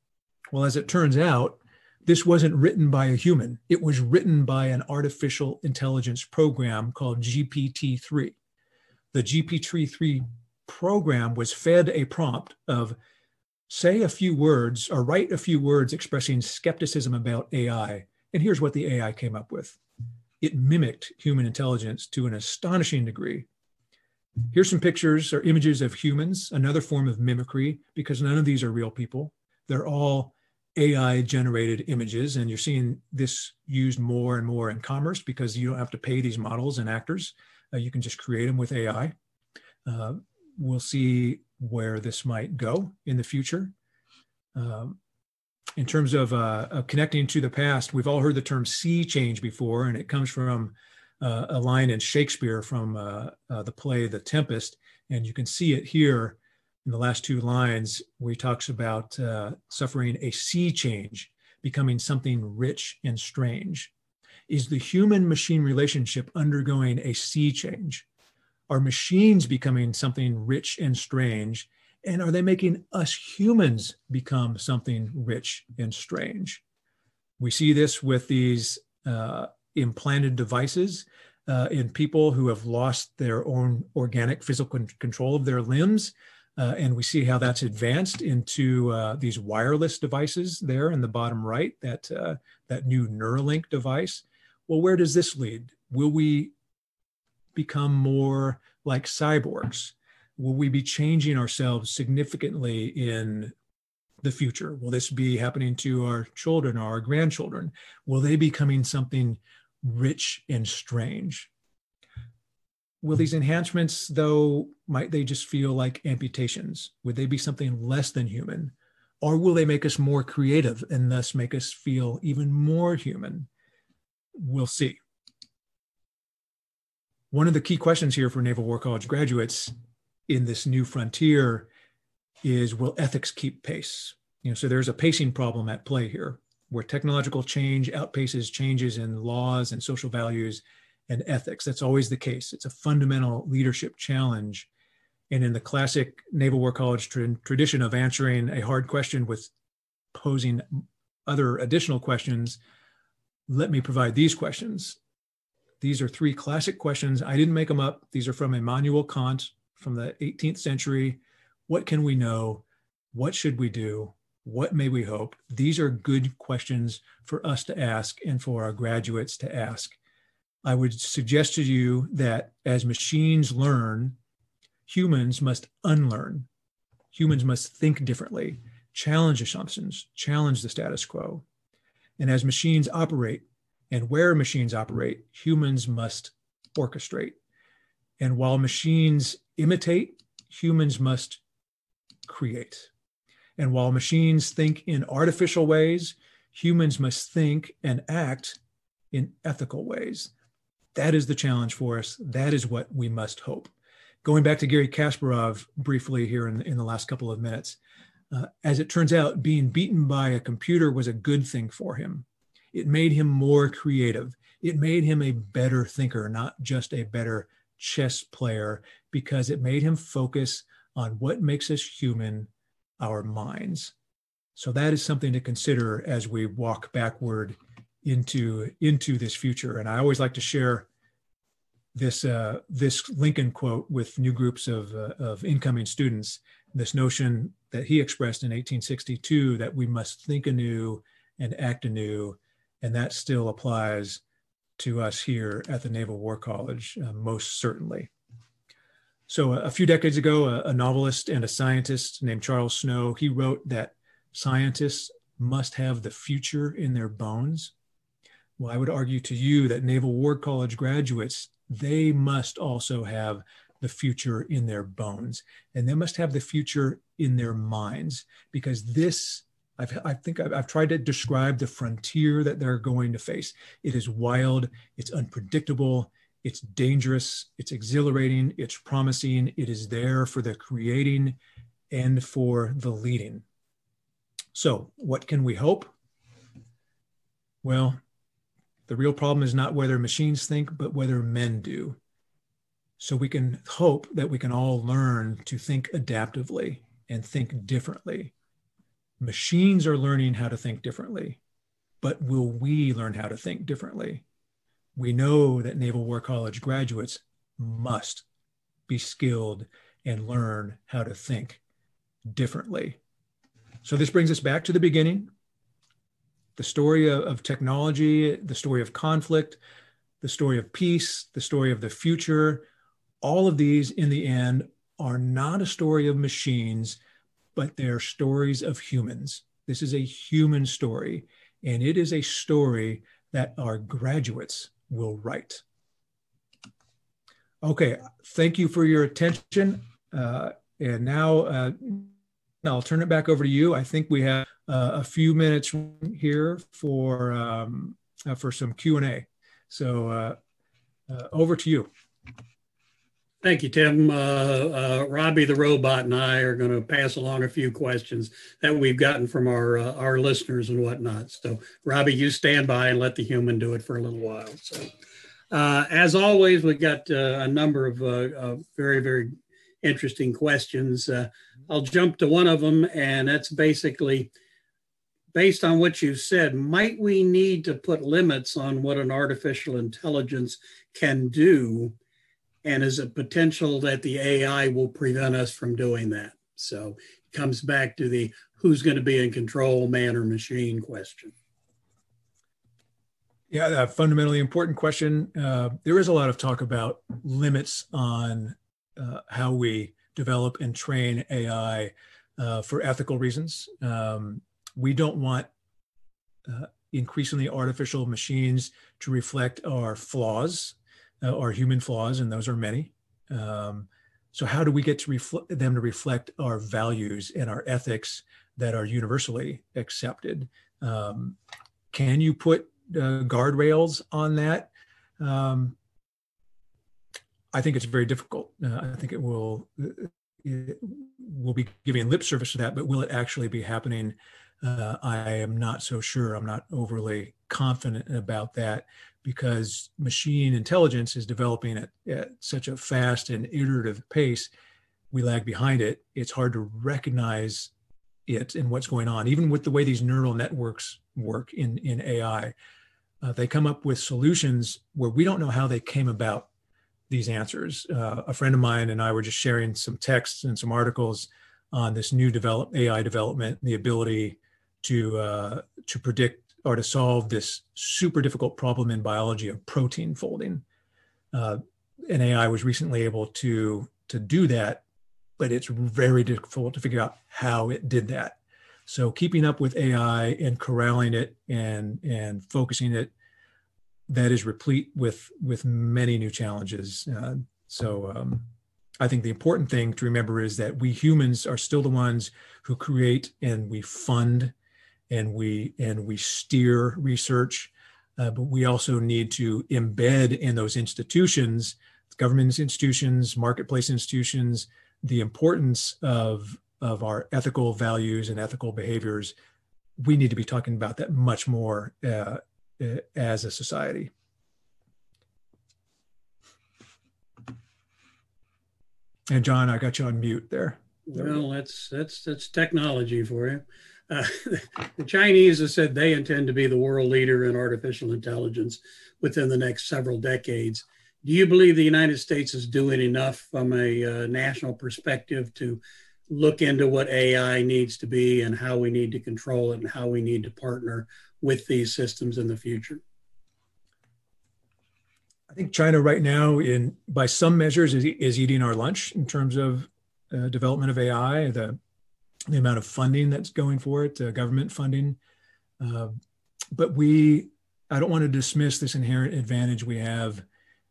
Well, as it turns out, this wasn't written by a human. It was written by an artificial intelligence program called GPT-3. The GPT-3 program was fed a prompt of say a few words or write a few words expressing skepticism about AI. And here's what the AI came up with. It mimicked human intelligence to an astonishing degree. Here's some pictures or images of humans, another form of mimicry, because none of these are real people. They're all AI generated images, and you're seeing this used more and more in commerce because you don't have to pay these models and actors. Uh, you can just create them with AI. Uh, we'll see where this might go in the future. Um, in terms of, uh, of, connecting to the past, we've all heard the term sea change before, and it comes from uh, a line in Shakespeare from uh, uh, the play The Tempest. And you can see it here in the last two lines where he talks about uh, suffering a sea change, becoming something rich and strange. Is the human machine relationship undergoing a sea change? Are machines becoming something rich and strange? And are they making us humans become something rich and strange? We see this with these uh, implanted devices uh, in people who have lost their own organic physical control of their limbs. Uh, and we see how that's advanced into uh, these wireless devices there in the bottom right, that, uh, that new Neuralink device. Well, where does this lead? Will we become more like cyborgs? Will we be changing ourselves significantly in the future? Will this be happening to our children or our grandchildren? Will they be becoming something rich and strange? Will these enhancements, though, might they just feel like amputations? Would they be something less than human? Or will they make us more creative and thus make us feel even more human? We'll see. One of the key questions here for Naval War College graduates in this new frontier is will ethics keep pace? You know, so there's a pacing problem at play here where technological change outpaces changes in laws and social values and ethics. That's always the case. It's a fundamental leadership challenge. And in the classic Naval War College tra- tradition of answering a hard question with posing other additional questions, let me provide these questions. These are three classic questions. I didn't make them up. These are from Immanuel Kant from the 18th century. What can we know? What should we do? What may we hope? These are good questions for us to ask and for our graduates to ask. I would suggest to you that as machines learn, humans must unlearn. Humans must think differently, challenge assumptions, challenge the status quo. And as machines operate, and where machines operate, humans must orchestrate. And while machines imitate, humans must create. And while machines think in artificial ways, humans must think and act in ethical ways. That is the challenge for us. That is what we must hope. Going back to Garry Kasparov briefly here in, in the last couple of minutes, uh, as it turns out, being beaten by a computer was a good thing for him. It made him more creative. It made him a better thinker, not just a better chess player because it made him focus on what makes us human, our minds. So that is something to consider as we walk backward into into this future. And I always like to share this uh, this Lincoln quote with new groups of uh, of incoming students. This notion that he expressed in 1862 that we must think anew and act anew, and that still applies to us here at the Naval War College, uh, most certainly. So, a, a few decades ago, a, a, novelist and a scientist named Charles Snow he wrote that scientists must have the future in their bones. Well, I would argue to you that Naval War College graduates they must also have the future in their bones, and they must have the future in their minds because this I've, I think I've, I've, tried to describe the frontier that they're going to face. It is wild, it's unpredictable, it's dangerous, it's exhilarating, it's promising, it is there for the creating and for the leading. So, what can we hope? Well, the real problem is not whether machines think, but whether men do. So we can hope that we can all learn to think adaptively and think differently Machines are learning how to think differently, but will we learn how to think differently? We know that Naval War College graduates must be skilled and learn how to think differently. So, this brings us back to the beginning the story of, of, technology, the story of conflict, the story of peace, the story of the future. All of these, in the end, are not a story of machines, but they're stories of humans. This is a human story, and it is a story that our graduates will write. Okay, thank you for your attention. Uh, and now uh, I'll turn it back over to you. I think we have uh, a few minutes here for um, uh, for some Q and A. So uh, uh, over to you. Thank you, Tim. Uh, uh, Robbie the robot and I are going to pass along a few questions that we've gotten from our our listeners and whatnot. So, Robbie, you stand by and let the human do it for a little while. So, as always, we got a number of very very interesting questions. I'll jump to one of them, and that's basically based on what you've said. Might we need to put limits on what an artificial intelligence can do? and is it potential that the AI will prevent us from doing that. So it comes back to the who's going to be in control, man or machine question. Yeah, a fundamentally important question. Uh, there is a lot of talk about limits on uh, how we develop and train AI uh, for ethical reasons. Um, we don't want uh, increasingly artificial machines to reflect our flaws uh, are human flaws, and those are many. Um, so, how do we get to reflect them to reflect our values and our ethics that are universally accepted? Um, can you put uh, guardrails on that? Um, I think it's very difficult. Uh, I think it will it will be giving lip service to that, but will it actually be happening? Uh, I am not so sure. I'm not overly confident about that because machine intelligence is developing at, at such a fast and iterative pace, we lag behind it. It's hard to recognize it and what's going on, even with the way these neural networks work in, in AI. Uh, they come up with solutions where we don't know how they came about these answers. Uh, a friend of mine and I were just sharing some texts and some articles on this new develop AI development, the ability to uh, to predict or to solve this super difficult problem in biology of protein folding. Uh, and AI was recently able to to do that, but it's very difficult to figure out how it did that. So keeping up with AI and corralling it and and focusing it, that is replete with with many new challenges. Uh, so um, I think the important thing to remember is that we humans are still the ones who create and we fund and we and we steer research uh, but we also need to embed in those institutions government institutions marketplace institutions the importance of of our ethical values and ethical behaviors we need to be talking about that much more uh, uh as a society And John, I got you on mute there. Well, that's that's that's technology for you. Uh, the Chinese have said they intend to be the world leader in artificial intelligence within the next several decades. Do you believe the United States is doing enough from a uh, national perspective to look into what AI needs to be and how we need to control it and how we need to partner with these systems in the future? I think China right now, in by some measures, is, is eating our lunch in terms of uh, development of AI, the the amount of funding that's going for it, uh, government funding. Uh, but we, I don't want to dismiss this inherent advantage we have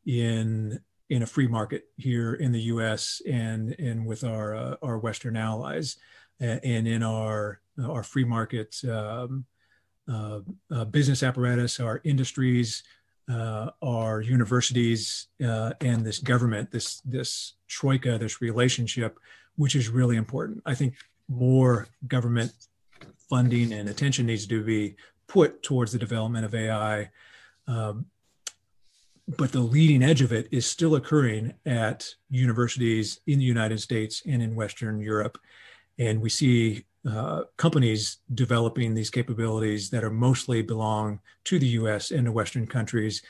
in in a free market here in the U.S. and and with our uh, our Western allies, and in our our free market um, uh, uh, business apparatus, our industries, uh, our universities, uh, and this government, this this troika, this relationship, which is really important. I think more government funding and attention needs to be put towards the development of AI. Um, but the leading edge of it is still occurring at universities in the United States and in Western Europe. And we see uh, companies developing these capabilities that are mostly belong to the US and to Western countries.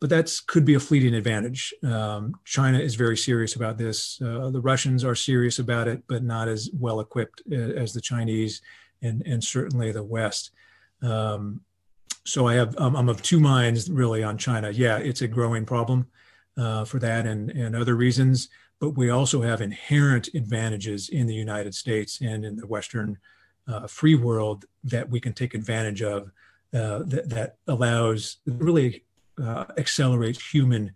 But that could be a fleeting advantage. Um, China is very serious about this. Uh, the Russians are serious about it, but not as well equipped uh, as the Chinese and, and certainly the West. Um, so I have um, I'm of two minds really on China. Yeah, it's a growing problem uh, for that and and other reasons, but we also have inherent advantages in the United States and in the Western uh, free world that we can take advantage of uh, that, that allows really uh, accelerates human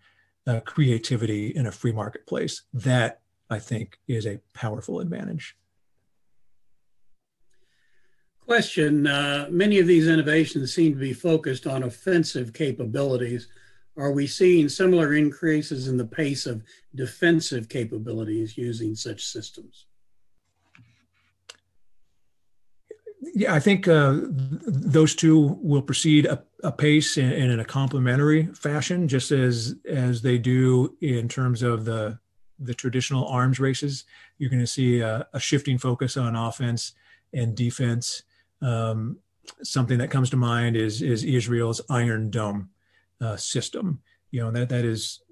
uh, creativity in a free marketplace. That I think is a powerful advantage. Question uh, Many of these innovations seem to be focused on offensive capabilities. Are we seeing similar increases in the pace of defensive capabilities using such systems? Yeah, I think uh, those two will proceed a, a pace and, and, in a complementary fashion, just as as they do in terms of the the traditional arms races. You're going to see a, a shifting focus on offense and defense. Um, something that comes to mind is is Israel's Iron Dome uh, system. You know that that is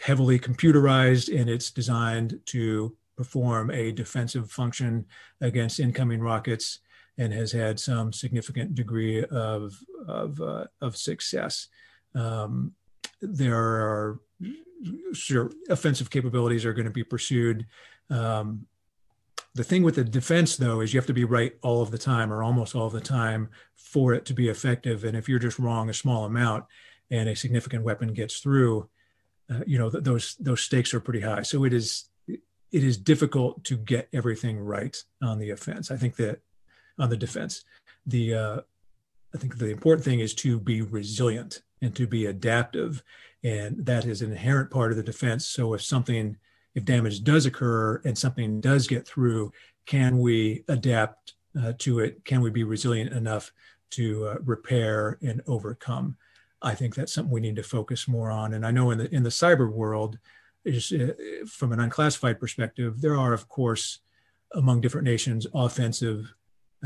heavily computerized and it's designed to perform a defensive function against incoming rockets and has had some significant degree of of, uh, of success. Um, there are sure offensive capabilities are going to be pursued. Um, the thing with the defense, though, is you have to be right all of the time or almost all of the time for it to be effective. And if you're just wrong a small amount and a significant weapon gets through, uh, you know, th- those those stakes are pretty high. So it is it is difficult to get everything right on the offense. I think that on the defense, the uh, I think the important thing is to be resilient and to be adaptive, and that is an inherent part of the defense. So if something if damage does occur and something does get through, can we adapt uh, to it? Can we be resilient enough to uh, repair and overcome? I think that's something we need to focus more on. And I know in the in the cyber world, is uh, from an unclassified perspective, there are of course among different nations offensive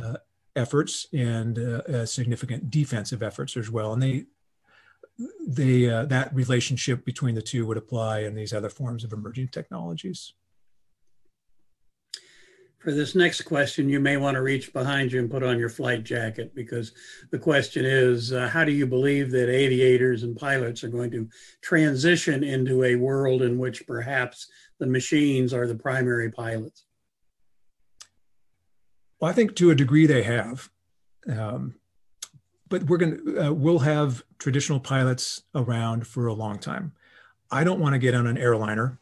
uh, efforts and uh, significant defensive efforts as well. And they they uh, that relationship between the two would apply in these other forms of emerging technologies. For this next question, you may want to reach behind you and put on your flight jacket because the question is uh, how do you believe that aviators and pilots are going to transition into a world in which perhaps the machines are the primary pilots? Well, I think to a degree they have. Um, but we're going to uh, we'll have traditional pilots around for a long time. I don't want to get on an airliner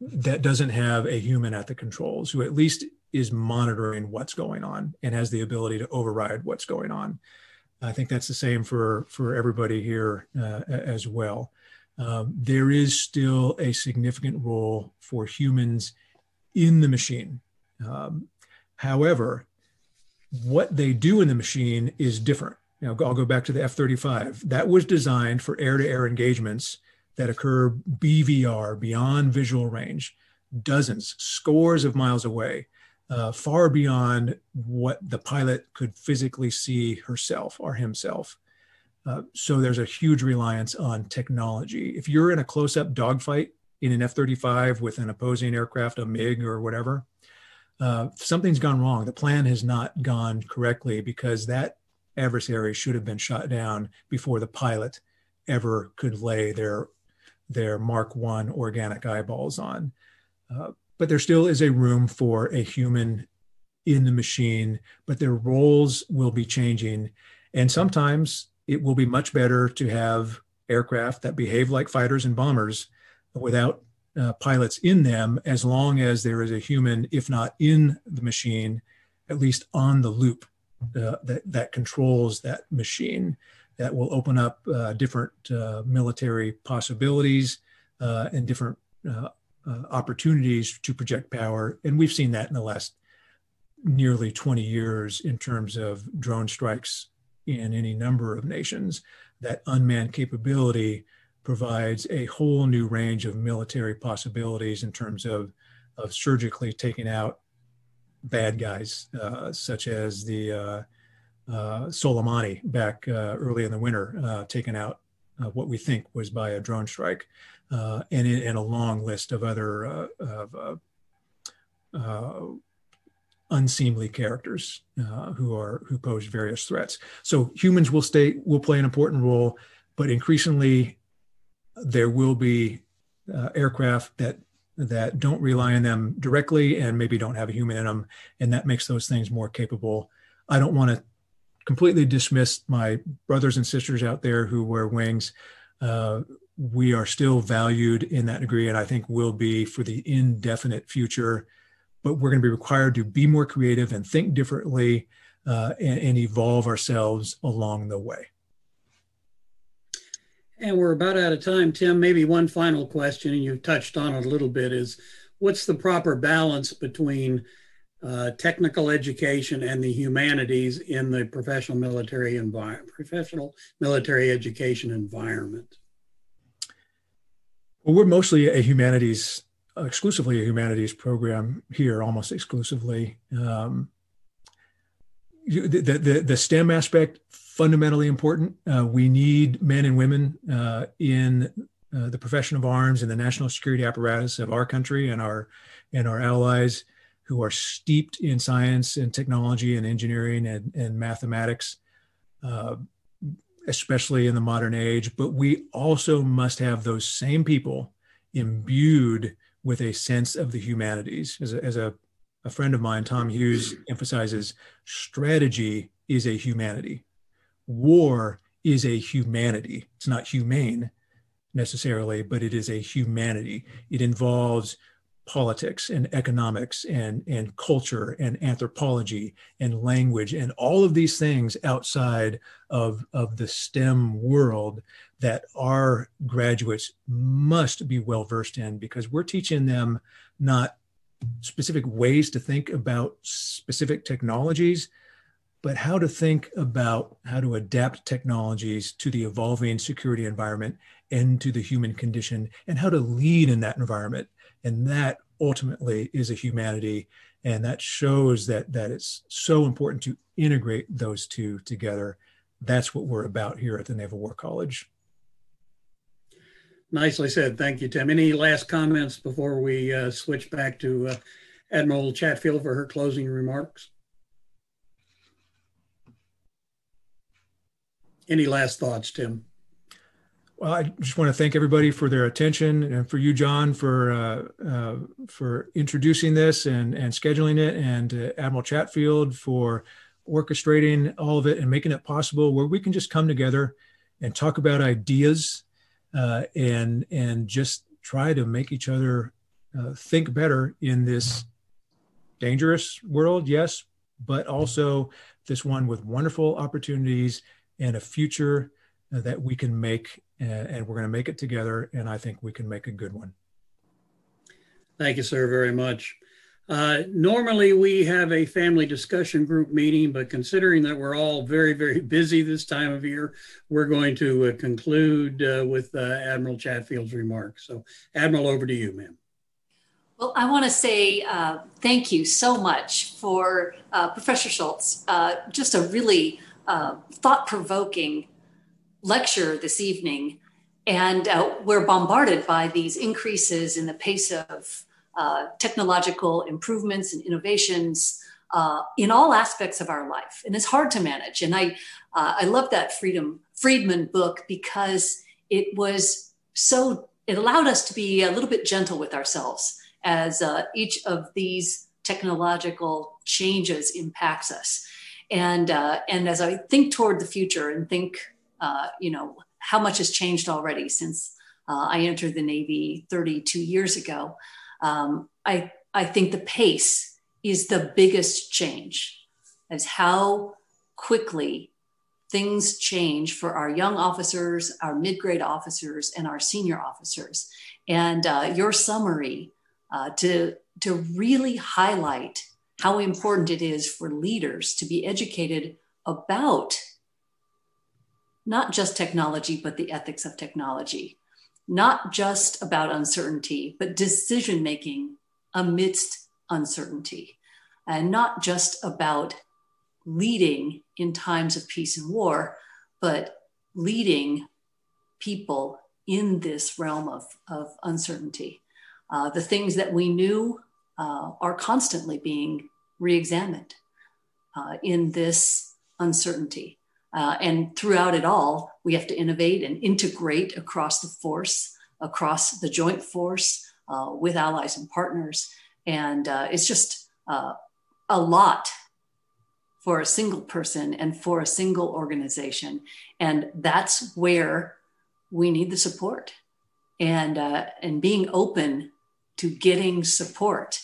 that doesn't have a human at the controls who at least is monitoring what's going on and has the ability to override what's going on. I think that's the same for for everybody here uh, as well. Um, there is still a significant role for humans in the machine. Um, however, what they do in the machine is different you know, I'll go back to the F-35. That was designed for air-to-air engagements that occur BVR, beyond visual range. dozens, scores of miles away, uh, far beyond what the pilot could physically see herself or himself. Uh, so there's a huge reliance on technology. If you're in a close-up dogfight in an F-35 with an opposing aircraft, a MiG or whatever, uh, something's gone wrong. The plan has not gone correctly because that adversary should have been shot down before the pilot ever could lay their their Mark One organic eyeballs on. Uh, but there still is a room for a human in the machine, but their roles will be changing. And sometimes it will be much better to have aircraft that behave like fighters and bombers without uh, pilots in them, as long as there is a human, if not in the machine, at least on the loop uh, that, that controls that machine. That will open up uh, different uh, military possibilities uh, and different uh, opportunities to project power. And we've seen that in the last nearly 20 years in terms of drone strikes in any number of nations. That unmanned capability provides a whole new range of military possibilities in terms of, of surgically taking out bad guys, uh, such as the uh, uh, Soleimani back uh, early in the winter, uh, taking out what we think was by a drone strike, Uh, and, and a long list of other uh, of, uh, unseemly characters who are who pose various threats. So humans will stay will play an important role, but increasingly there will be uh, aircraft that that don't rely on them directly and maybe don't have a human in them, and that makes those things more capable. I don't want to completely dismiss my brothers and sisters out there who wear wings. Uh, we are still valued in that degree, and I think will be for the indefinite future. But we're going to be required to be more creative and think differently uh, and, and evolve ourselves along the way. And we're about out of time. Tim, maybe one final question, and you've touched on it a little bit, is what's the proper balance between uh, technical education and the humanities in the professional military environment, professional military education environment? Well, we're mostly a humanities, exclusively a humanities program here, almost exclusively. Um, the, the, the STEM aspect fundamentally important. Uh, we need men and women uh, in uh, the profession of arms and the national security apparatus of our country and our and our allies who are steeped in science and technology and engineering and, and mathematics, uh, especially in the modern age. But we also must have those same people imbued with a sense of the humanities. As a, as a, a friend of mine, Tom Hughes, emphasizes, strategy is a humanity war is a humanity. It's not humane necessarily, but it is a humanity. It involves politics and economics and, and culture and anthropology and language and all of these things outside of, of the STEM world that our graduates must be well versed in because we're teaching them not specific ways to think about specific technologies, but how to think about how to adapt technologies to the evolving security environment and to the human condition and how to lead in that environment. And that ultimately is a humanity. And that shows that that it's so important to integrate those two together. That's what we're about here at the naval war college. Nicely said. Thank you tim. Any last comments before we uh, switch back to uh, admiral chatfield for her closing remarks? Any last thoughts, Tim? Well, I just want to thank everybody for their attention and for you, John, for uh, uh, for introducing this and and scheduling it, and uh, Admiral Chatfield for orchestrating all of it and making it possible where we can just come together and talk about ideas uh, and and just try to make each other uh, think better in this dangerous world, yes, but also this one with wonderful opportunities and a future that we can make, uh, and we're going to make it together. And I think we can make a good one. Thank you, sir, very much. Uh, normally, we have a family discussion group meeting, but considering that we're all very, very busy this time of year, we're going to uh, conclude uh, with uh, Admiral Chatfield's remarks. So, Admiral, over to you, ma'am. Well, I want to say uh, thank you so much for uh, Professor Schultz. Uh, just a really uh, thought provoking lecture this evening. And uh, we're bombarded by these increases in the pace of uh, technological improvements and innovations in all aspects of our life. And it's hard to manage. And I, I love that Freedom Friedman book because it was so, it allowed us to be a little bit gentle with ourselves as uh, each of these technological changes impacts us. And, uh, and as I think toward the future and think, uh, you know, how much has changed already since uh, I entered the Navy 32 years ago, um, I, I think the pace is the biggest change as how quickly things change for our young officers, our mid grade officers, and our senior officers. And uh, your summary uh, to, to really highlight how important it is for leaders to be educated about not just technology, but the ethics of technology, not just about uncertainty, but decision making amidst uncertainty, and not just about leading in times of peace and war, but leading people in this realm of, of uncertainty. Uh, the things that we knew uh, are constantly being re-examined uh, in this uncertainty. Uh, and throughout it all, we have to innovate and integrate across the force, across the joint force, uh, with allies and partners. And it's just a lot for a single person and for a single organization. And that's where we need the support and, uh, and being open to getting support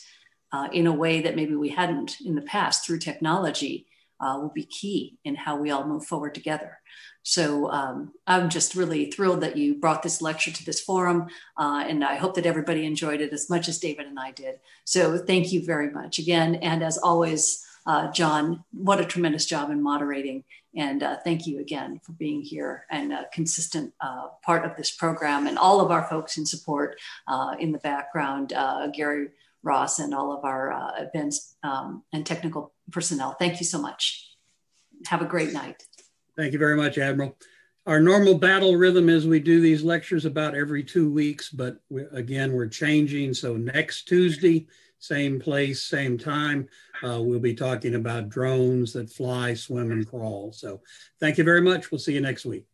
uh, in a way that maybe we hadn't in the past through technology uh, will be key in how we all move forward together. So um, I'm just really thrilled that you brought this lecture to this forum, uh, and I hope that everybody enjoyed it as much as David and I did. So thank you very much again, and as always, uh, John, what a tremendous job in moderating. And uh, thank you again for being here and a consistent uh, part of this program and all of our folks in support uh, in the background, uh, Gary Ross and all of our uh, events um, and technical personnel. Thank you so much. Have a great night. Thank you very much, Admiral. Our normal battle rhythm is we do these lectures about every two weeks, but we, again, we're changing. So next Tuesday, same place, same time. Uh, we'll be talking about drones that fly, swim, and crawl. So thank you very much. We'll see you next week.